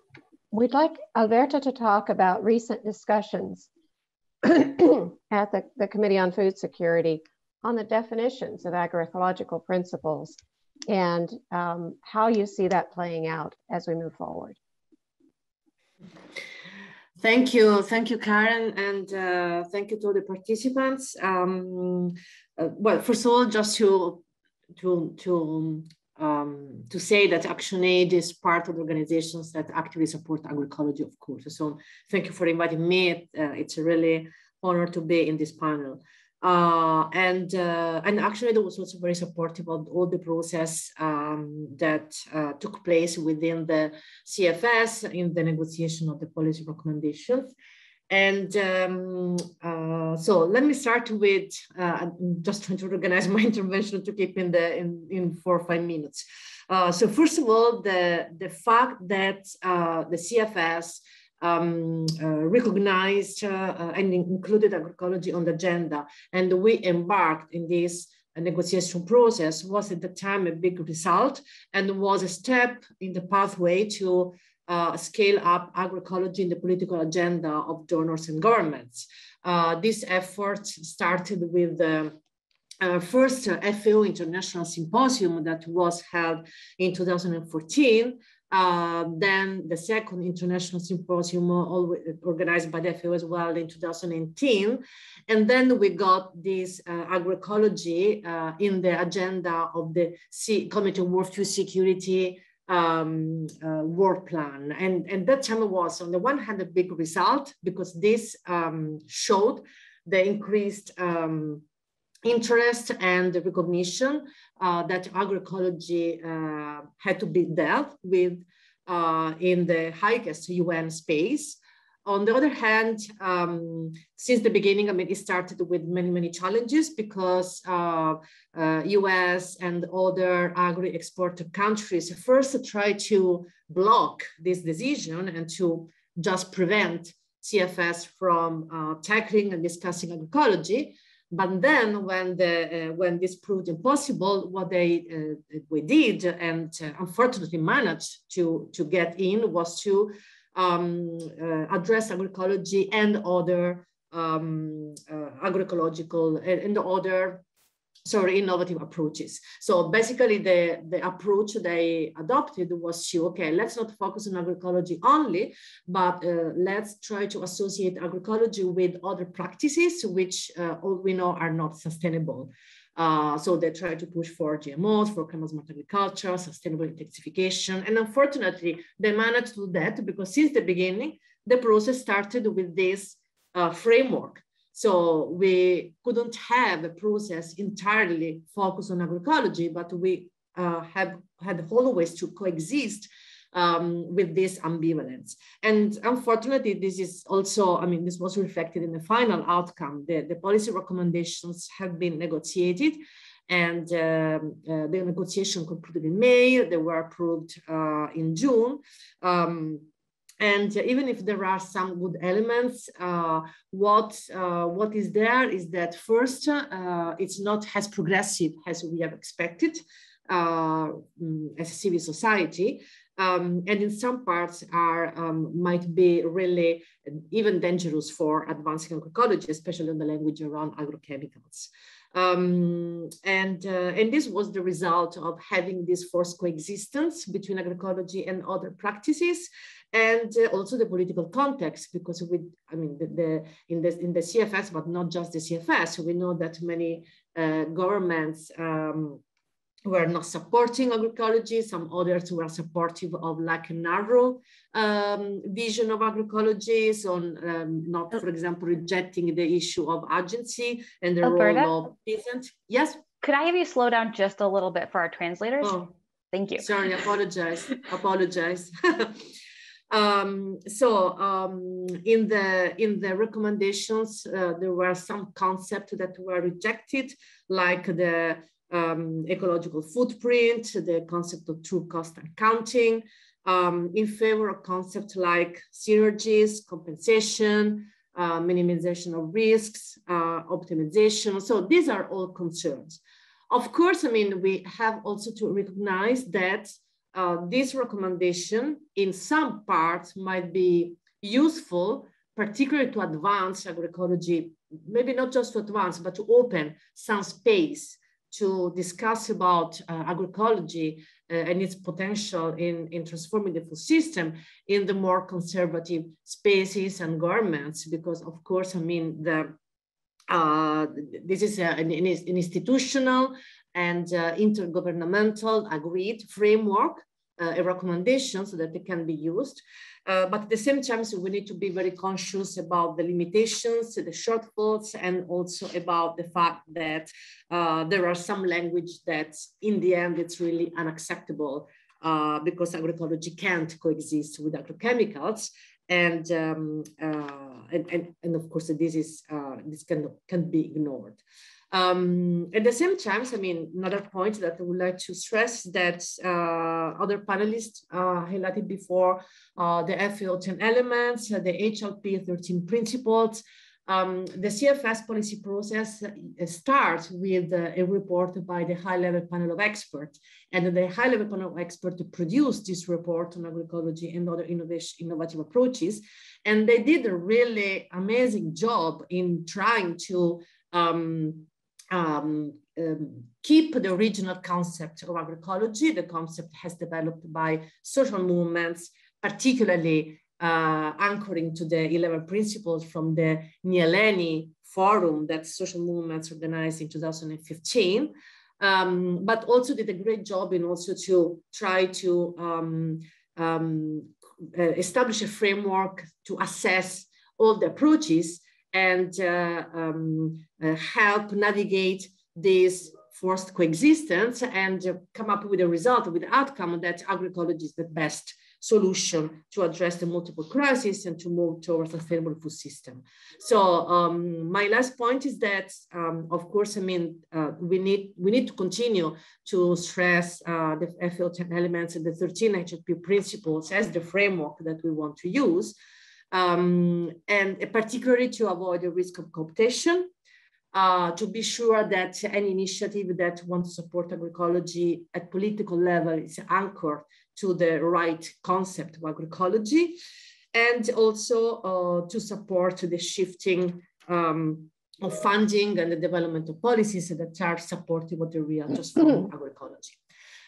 we'd like Alberta to talk about recent discussions at the, the Committee on Food Security on the definitions of agroecological principles and um, how you see that playing out as we move forward. Thank you. Thank you, Karen. And uh, thank you to the participants. Um, uh, well, first of all, just to to to um, to say that ActionAid is part of the organizations that actively support agroecology, of course. So thank you for inviting me. Uh, it's a really honor to be in this panel. Uh, and uh, and ActionAid was also very supportive of all the process um, that uh, took place within the CFS in the negotiation of the policy recommendations. And um, uh, so let me start with, uh, just trying to organize my intervention to keep in the in, in four or five minutes. Uh, so first of all, the, the fact that uh, the CFS um, uh, recognized uh, and included agroecology on the agenda, and we embarked in this negotiation process was at the time a big result and was a step in the pathway to uh, scale up agroecology in the political agenda of donors and governments. Uh, this effort started with the uh, first uh, FAO International Symposium that was held in 2014. Uh, then the second international symposium organized by the FAO as well in 2018. And then we got this uh, agroecology uh, in the agenda of the C Committee on World Food Security um, uh, work plan. And, and that channel was, on the one hand, a big result because this um, showed the increased um, interest and the recognition uh, that agroecology uh, had to be dealt with uh, in the highest UN space. On the other hand, um, since the beginning, I mean, it started with many, many challenges because uh, uh, US and other agri-export countries first tried to block this decision and to just prevent CFS from uh, tackling and discussing agroecology. But then when, the, uh, when this proved impossible, what they uh, we did and uh, unfortunately managed to, to get in was to um, uh, address agroecology and other um, uh, agroecological and, and other sorry, innovative approaches. So basically the, the approach they adopted was to, okay, let's not focus on agroecology only, but uh, let's try to associate agroecology with other practices, which uh, all we know are not sustainable. Uh, so they try to push for GMOs, for smart agriculture, sustainable intensification. And unfortunately, they managed to do that because since the beginning, the process started with this uh, framework so we couldn't have a process entirely focused on agroecology, but we uh, have had always to coexist um, with this ambivalence. And unfortunately, this is also, I mean, this was reflected in the final outcome. The, the policy recommendations have been negotiated and um, uh, the negotiation concluded in May. They were approved uh, in June. Um, and even if there are some good elements, uh, what, uh, what is there is that first, uh, it's not as progressive as we have expected uh, mm, as a civil society. Um, and in some parts are um, might be really even dangerous for advancing agroecology, especially in the language around agrochemicals. Um, and, uh, and this was the result of having this forced coexistence between agroecology and other practices and uh, also the political context, because we, I mean, the, the, in, the, in the CFS, but not just the CFS, we know that many uh, governments um, were not supporting agroecology, some others were supportive of like a narrow um, vision of agroecology, so um, not, for example, rejecting the issue of agency and the Alberta? role of peasant. Yes? Could I have you slow down just a little bit for our translators? Oh, Thank you. Sorry, apologize, apologize. Um, so um, in the in the recommendations, uh, there were some concepts that were rejected, like the um, ecological footprint, the concept of true cost accounting, um, in favor of concepts like synergies, compensation, uh, minimization of risks, uh, optimization. So these are all concerns. Of course, I mean, we have also to recognize that uh, this recommendation in some parts might be useful, particularly to advance agroecology, maybe not just to advance, but to open some space to discuss about uh, agroecology uh, and its potential in, in transforming the food system in the more conservative spaces and governments, because of course, I mean, the uh, this is a, an, an, institutional and uh, intergovernmental agreed framework, a recommendation so that it can be used. Uh, but at the same time, so we need to be very conscious about the limitations, the shortfalls, and also about the fact that uh, there are some language that in the end, it's really unacceptable uh, because agroecology can't coexist with agrochemicals. And, um, uh, and, and, and, of course, this, is, uh, this can, can be ignored. Um, at the same time, I mean, another point that I would like to stress that uh, other panelists uh, highlighted before, uh, the FAO 10 elements, uh, the HLP 13 principles, um, the CFS policy process uh, starts with uh, a report by the high-level panel of experts. And the high-level panel of experts produced this report on agroecology and other innovation, innovative approaches. And they did a really amazing job in trying to um, um, um, keep the original concept of agroecology. The concept has developed by social movements, particularly uh, anchoring to the 11 principles from the Nyéléni forum that social movements organized in 2015. Um, but also did a great job in also to try to um, um, uh, establish a framework to assess all the approaches and uh, um, uh, help navigate this forced coexistence and come up with a result, with outcome that agroecology is the best solution to address the multiple crises and to move towards a sustainable food system. So um, my last point is that, um, of course, I mean, uh, we need we need to continue to stress uh, the FAO 10 elements and the 13 HLP principles as the framework that we want to use, um, and particularly to avoid the risk of cooptation uh, to be sure that any initiative that wants to support agroecology at political level is anchored to the right concept of agroecology, and also uh, to support the shifting um, of funding and the development of policies that are supportive of the real just agroecology.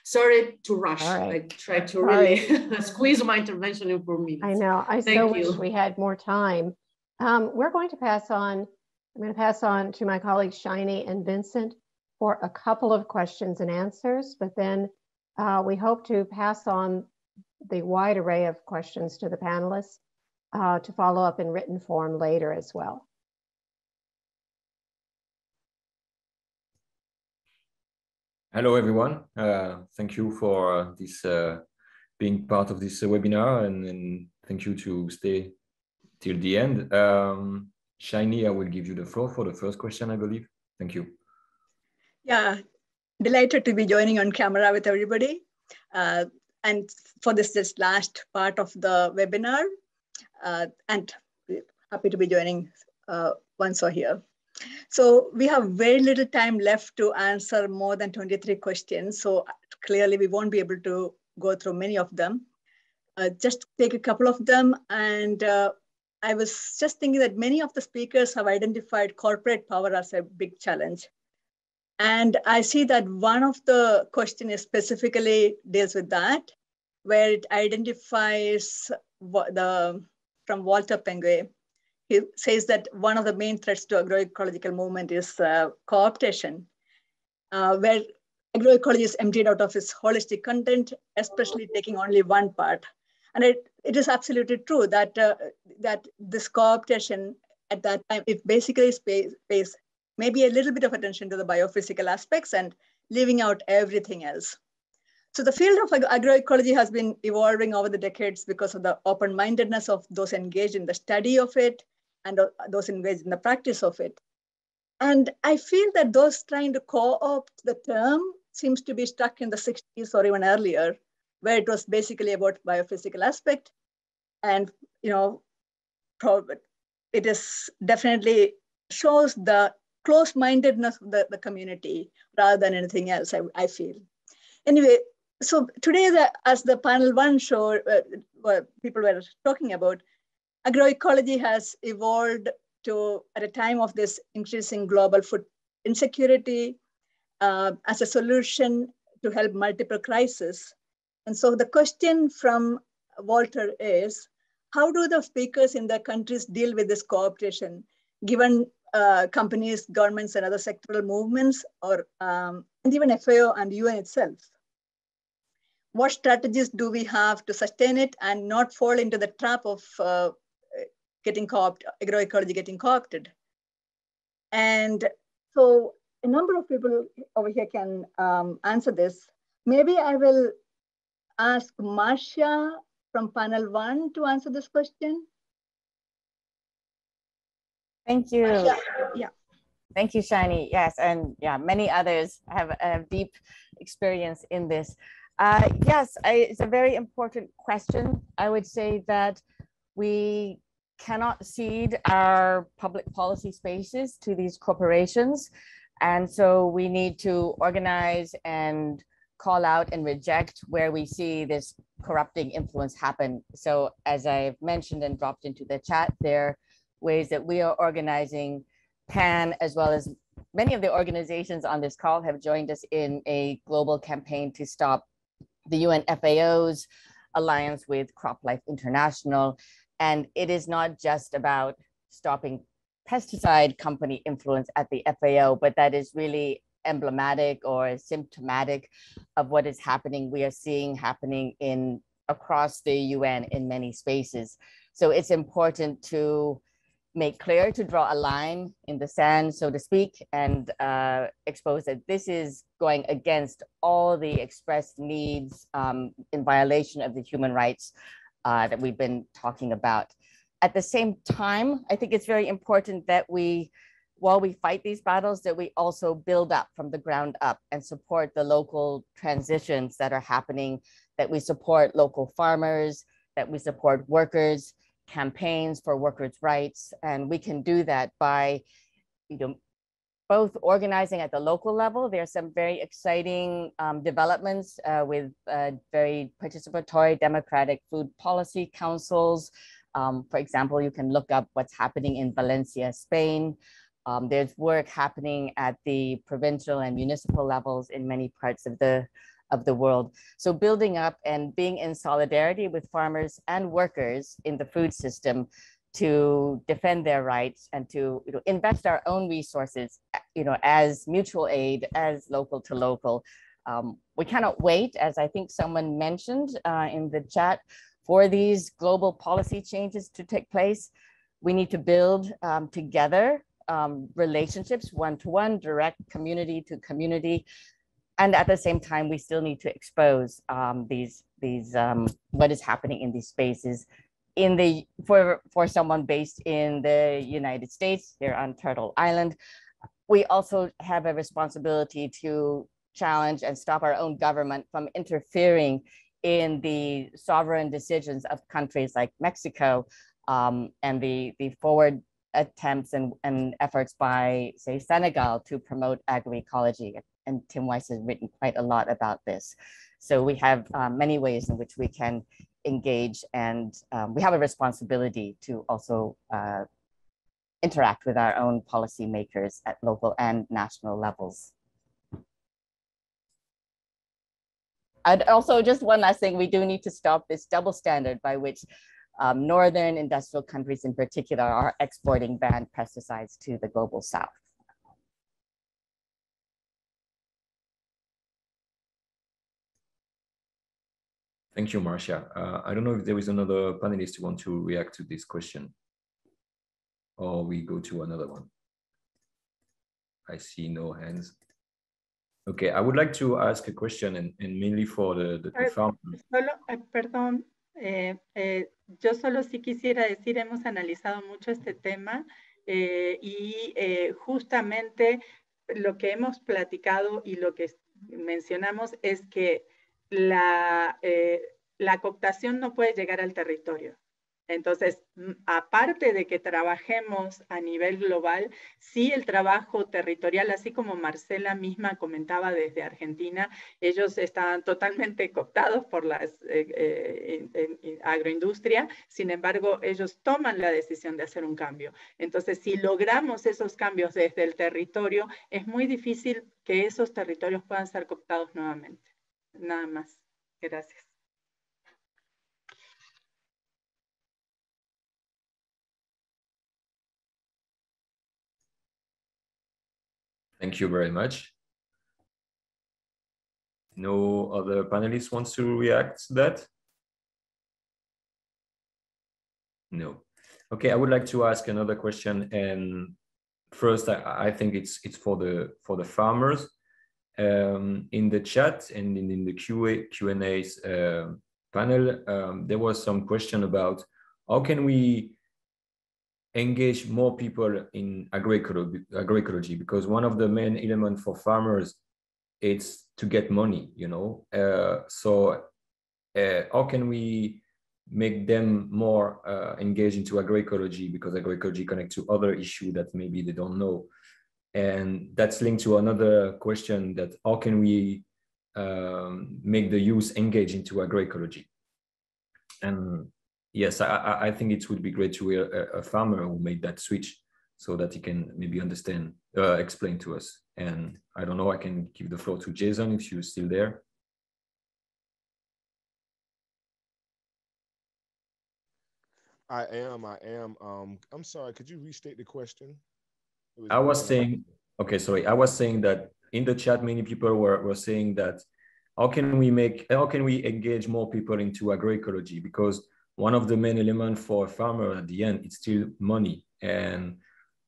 Sorry to rush. Right. I tried to really right. squeeze my intervention in four minutes. I know. I Thank so you. wish we had more time. Um, we're going to pass on I'm going to pass on to my colleagues Shiney and Vincent for a couple of questions and answers, but then uh, we hope to pass on the wide array of questions to the panelists uh, to follow up in written form later as well. Hello, everyone. Uh, thank you for uh, this uh, being part of this webinar and, and, thank you to stay till the end. Um, Shiney, I will give you the floor for the first question, I believe. Thank you. Yeah, delighted to be joining on camera with everybody. Uh, and for this, this last part of the webinar, uh, and happy to be joining uh, once or here. So we have very little time left to answer more than 23 questions. So clearly we won't be able to go through many of them. Uh, just take a couple of them and uh, I was just thinking that many of the speakers have identified corporate power as a big challenge. And I see that one of the questions specifically deals with that, where it identifies the from Walter Pengue. He says that one of the main threats to agroecological movement is uh, co-optation, uh, where agroecology is emptied out of its holistic content, especially taking only one part. And it, it is absolutely true that, uh, that this co-optation at that time, it basically pays, pays maybe a little bit of attention to the biophysical aspects and leaving out everything else. So the field of agroecology has been evolving over the decades because of the open-mindedness of those engaged in the study of it and those engaged in the practice of it. And I feel that those trying to co-opt the term seems to be stuck in the 60s or even earlier, where it was basically about biophysical aspect. And, you know, it is definitely shows the close-mindedness of the, the community rather than anything else, I, I feel. Anyway, so today, the, as the panel one showed, uh, people were talking about, agroecology has evolved to, at a time of this increasing global food insecurity, uh, as a solution to help multiple crises. And so the question from Walter is, how do the speakers in their countries deal with this co-optation, given uh, companies, governments, and other sectoral movements, or um, and even FAO and UN itself? What strategies do we have to sustain it and not fall into the trap of uh, getting co-opted, agroecology getting co-opted? And so a number of people over here can um, answer this. Maybe I will ask Marcia from panel one to answer this question. Thank you. Marcia, yeah. Thank you, Shiney. Yes, and yeah, many others have a deep experience in this. Uh, yes, I, it's a very important question. I would say that we cannot cede our public policy spaces to these corporations. And so we need to organize and call out and reject where we see this corrupting influence happen. So as I've mentioned and dropped into the chat, there are ways that we are organizing PAN as well as many of the organizations on this call have joined us in a global campaign to stop the UN FAO's alliance with CropLife International. And it is not just about stopping pesticide company influence at the FAO, but that is really emblematic or symptomatic of what is happening we are seeing happening in across the UN in many spaces. So it's important to make clear, to draw a line in the sand, so to speak, and uh, expose that this is going against all the expressed needs um, in violation of the human rights uh, that we've been talking about. At the same time, I think it's very important that we, while we fight these battles, that we also build up from the ground up and support the local transitions that are happening, that we support local farmers, that we support workers, campaigns for workers' rights. And we can do that by, you know, both organizing at the local level. There are some very exciting um, developments uh, with uh, very participatory democratic food policy councils. Um, for example, you can look up what's happening in Valencia, Spain. Um, there's work happening at the provincial and municipal levels in many parts of the of the world. So building up and being in solidarity with farmers and workers in the food system to defend their rights and to you know, invest our own resources, you know, as mutual aid, as local to local. Um, we cannot wait, as I think someone mentioned uh, in the chat, for these global policy changes to take place. We need to build um, together um, relationships, one-to-one, -one, direct community to community, and at the same time, we still need to expose um, these these um, what is happening in these spaces in the for for someone based in the United States here on Turtle Island. We also have a responsibility to challenge and stop our own government from interfering in the sovereign decisions of countries like Mexico um, and the, the forward attempts and, and efforts by, say, Senegal to promote agroecology and Tim Wise has written quite a lot about this. So we have um, many ways in which we can engage and um, we have a responsibility to also uh, interact with our own policymakers at local and national levels. And also just one last thing, we do need to stop this double standard by which um, northern industrial countries in particular are exporting banned pesticides to the global south. Thank you, Marcia. Uh, I don't know if there is another panelist who want to react to this question or we go to another one. I see no hands. Okay, I would like to ask a question and, and mainly for the, the, the farmers. Solo, eh, perdón, eh, eh, yo solo sí quisiera decir, hemos analizado mucho este tema eh, y eh, justamente lo que hemos platicado y lo que mencionamos es que la, eh, cooptación no puede llegar al territorio. Entonces, aparte de que trabajemos a nivel global, sí el trabajo territorial, así como Marcela misma comentaba desde Argentina, ellos están totalmente cooptados por la eh, eh, agroindustria, sin embargo, ellos toman la decisión de hacer un cambio. Entonces, si logramos esos cambios desde el territorio, es muy difícil que esos territorios puedan ser cooptados nuevamente. Nada más. Gracias. Thank you very much. No other panelists wants to react to that? No. Okay, I would like to ask another question. And first, I, I think it's it's for the for the farmers um, in the chat and in, in the QA, Q&A's uh, panel, um, there was some question about how can we engage more people in agroecology, because one of the main elements for farmers is to get money, you know. Uh, so uh, how can we make them more uh, engaged into agroecology because agroecology connects to other issues that maybe they don't know. And that's linked to another question that how can we um, make the youth engage into agroecology? And yes, I, I think it would be great to hear a, farmer who made that switch so that he can maybe understand, uh, explain to us. And I don't know, I can give the floor to Jason if you're still there. I am, I am. Um, I'm sorry, could you restate the question? Was I was saying, okay, sorry. I was saying that in the chat, many people were, were saying that how can we make, how can we engage more people into agroecology? Because one of the main elements for a farmer at the end, it's still money. And,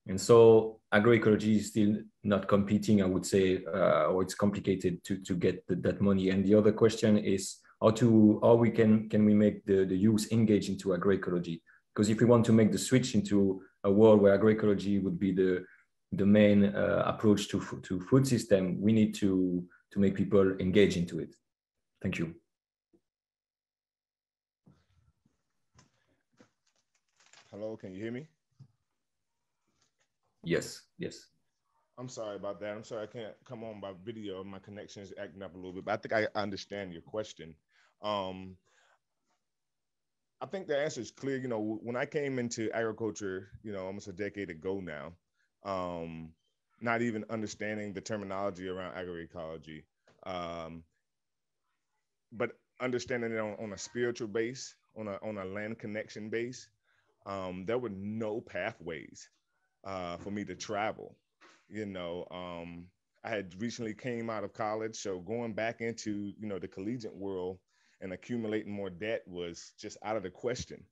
and so agroecology is still not competing, I would say, uh, or it's complicated to, to get the, that money. And the other question is how to, how we can, can we make the, the youth engage into agroecology? Because if we want to make the switch into a world where agroecology would be the, the main uh, approach to, to food system, we need to, to make people engage into it. Thank you. Hello, can you hear me? Yes, yes. I'm sorry about that. I'm sorry I can't come on by video. My connection is acting up a little bit, but I think I understand your question. Um, I think the answer is clear. You know, when I came into agriculture, you know, almost a decade ago now, um, not even understanding the terminology around agroecology, um, but understanding it on, on, a spiritual base, on a on a land connection base, um, there were no pathways uh, for me to travel. You know, um, I had recently came out of college, so going back into you know the collegiate world and accumulating more debt was just out of the question.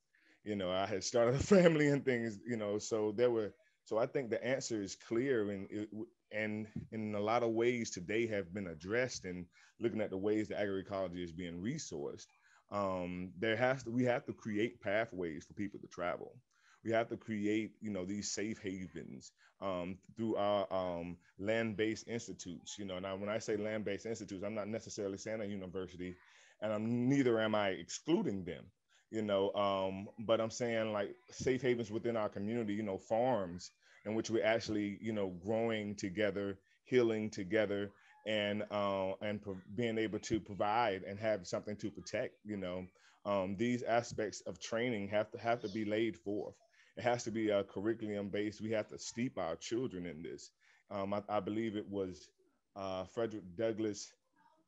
You know, I had started a family and things. You know, so there were. So I think the answer is clear, and it, and in a lot of ways today have been addressed. And looking at the ways that agroecology is being resourced, um, there has to we have to create pathways for people to travel we have to create you know these safe havens um, through our um, land-based institutes you know now when i say land-based institutes i'm not necessarily saying a university and i'm neither am i excluding them you know um, but i'm saying like safe havens within our community you know farms in which we're actually you know growing together healing together and uh, and pro- being able to provide and have something to protect you know um, these aspects of training have to have to be laid forth it has to be a curriculum based. We have to steep our children in this. Um, I, I, believe it was uh, Frederick Douglass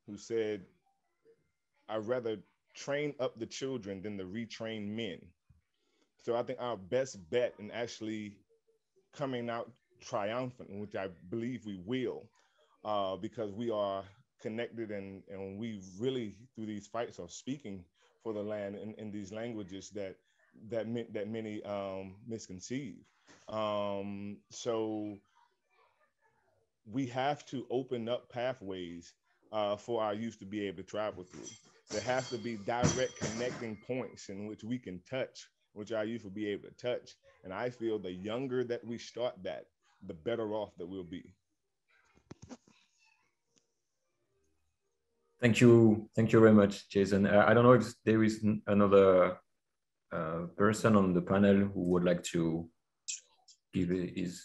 who said, I'd rather train up the children than to retrain men. So I think our best bet in actually coming out triumphant, which I believe we will, uh, because we are connected and, and we really, through these fights, are speaking for the land in, in these languages that that meant that many um, misconceive. Um, so we have to open up pathways uh, for our youth to be able to travel through. There has to be direct connecting points in which we can touch, which our youth will be able to touch. And I feel the younger that we start that, the better off that we'll be. Thank you. Thank you very much, Jason. Uh, I don't know if there is another uh, person on the panel who would like to give his?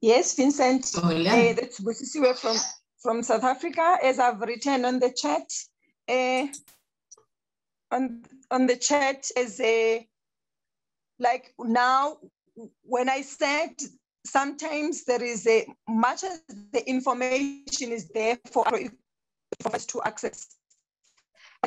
Yes, Vincent. Oh, yeah. Uh, that's Busisiwe from, from South Africa, as I've written on the chat. Uh, on, on the chat as a, like now, when I said sometimes there is a, much as the information is there for us to access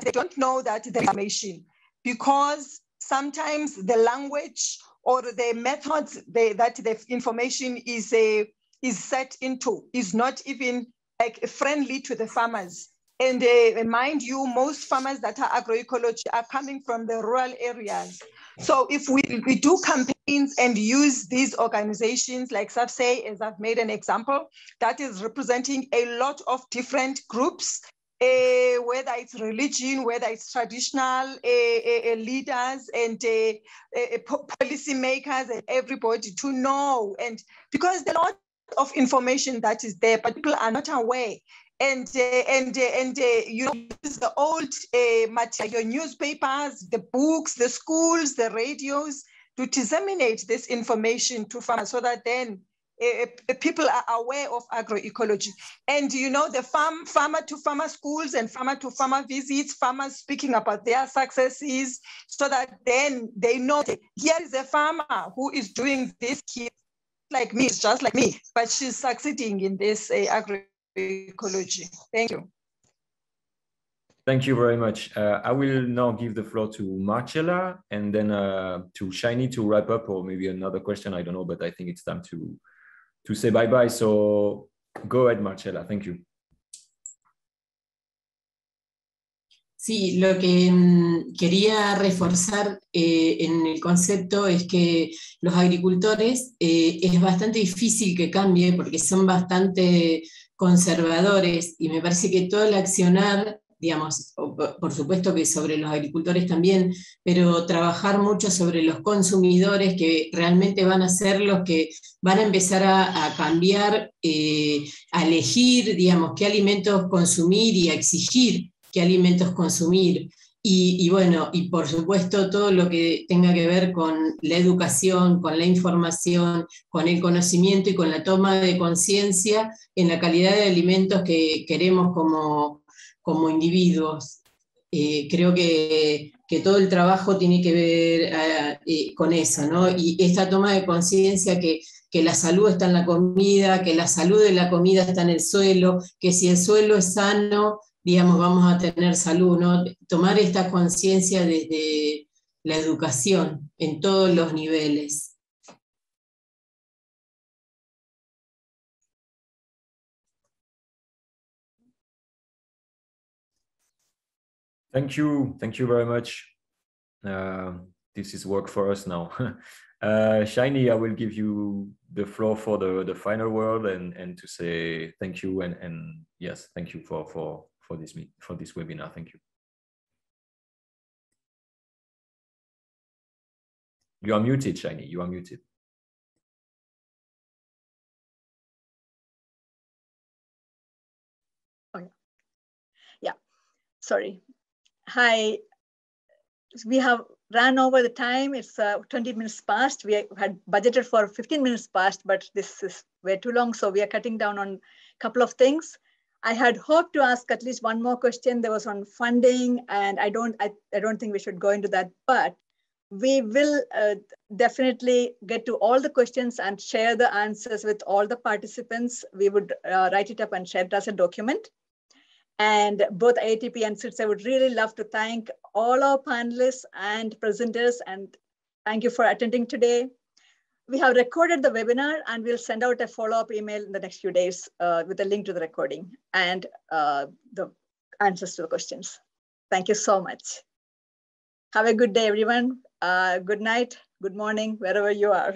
they don't know that the information because sometimes the language or the methods they, that the information is a is set into is not even like friendly to the farmers. And uh, mind you, most farmers that are agroecology are coming from the rural areas. So if we, we do campaigns and use these organizations like SAFCEI, as I've made an example, that is representing a lot of different groups uh, whether it's religion, whether it's traditional uh, uh, leaders and policy makers and everybody to know. And because a lot of information that is there, but people are not aware. And uh, and uh, and uh, you know the old material, newspapers, the books, the schools, the radios to disseminate this information to farmers so that then uh, people are aware of agroecology. And you know, the farm farmer to farmer schools and farmer to farmer visits, farmers speaking about their successes, so that then they know here is a farmer who is doing this here, like me, it's just like me, but she's succeeding in this uh, agroecology. Thank you. Thank you very much. Uh, I will now give the floor to Marcella and then uh, to Shiney to wrap up, or maybe another question. I don't know, but I think it's time to to say bye bye. So go ahead, Marcella. Thank you. Sí, lo que mm, quería reforzar eh, en el concepto es que los agricultores eh, es bastante difícil que cambie porque son bastante conservadores y me parece que todo el accionar, digamos, por supuesto que sobre los agricultores también, pero trabajar mucho sobre los consumidores que realmente van a ser los que van a empezar a, cambiar, eh, a elegir, digamos, qué alimentos consumir y a exigir alimentos consumir. Y, bueno, y por supuesto todo lo que tenga que ver con la educación, con la información, con el conocimiento y con la toma de conciencia en la calidad de alimentos que queremos como, como individuos. Eh, creo que, que, todo el trabajo tiene que ver eh, eh, con eso, ¿no? Y esta toma de conciencia que, que la salud está en la comida, que la salud de la comida está en el suelo, que si el suelo es sano, digamos, vamos a tener salud, ¿no? Tomar esta conciencia desde la educación en todos los niveles. Thank you. Thank you very much. Uh, this is work for us now. uh, Shiny, I will give you the floor for the, the final word and, and to say thank you and, and yes, thank you for, for for this for this webinar. Thank you. You are muted, Shiney. You are muted. Oh, yeah. yeah. Sorry. Hi. We have ran over the time. It's uh, 20 minutes past. We had budgeted for 15 minutes past, but this is way too long. So we are cutting down on a couple of things. I had hoped to ask at least one more question. There was on funding, and I don't, I, I don't think we should go into that, but we will uh, definitely get to all the questions and share the answers with all the participants. We would uh, write it up and share it as a document. And both IATP and CIDSE, I would really love to thank all our panelists and presenters, and thank you for attending today we have recorded the webinar and we'll send out a follow-up email in the next few days uh, with a link to the recording and uh, the answers to the questions. Thank you so much. Have a good day, everyone. Uh, good night, good morning, wherever you are.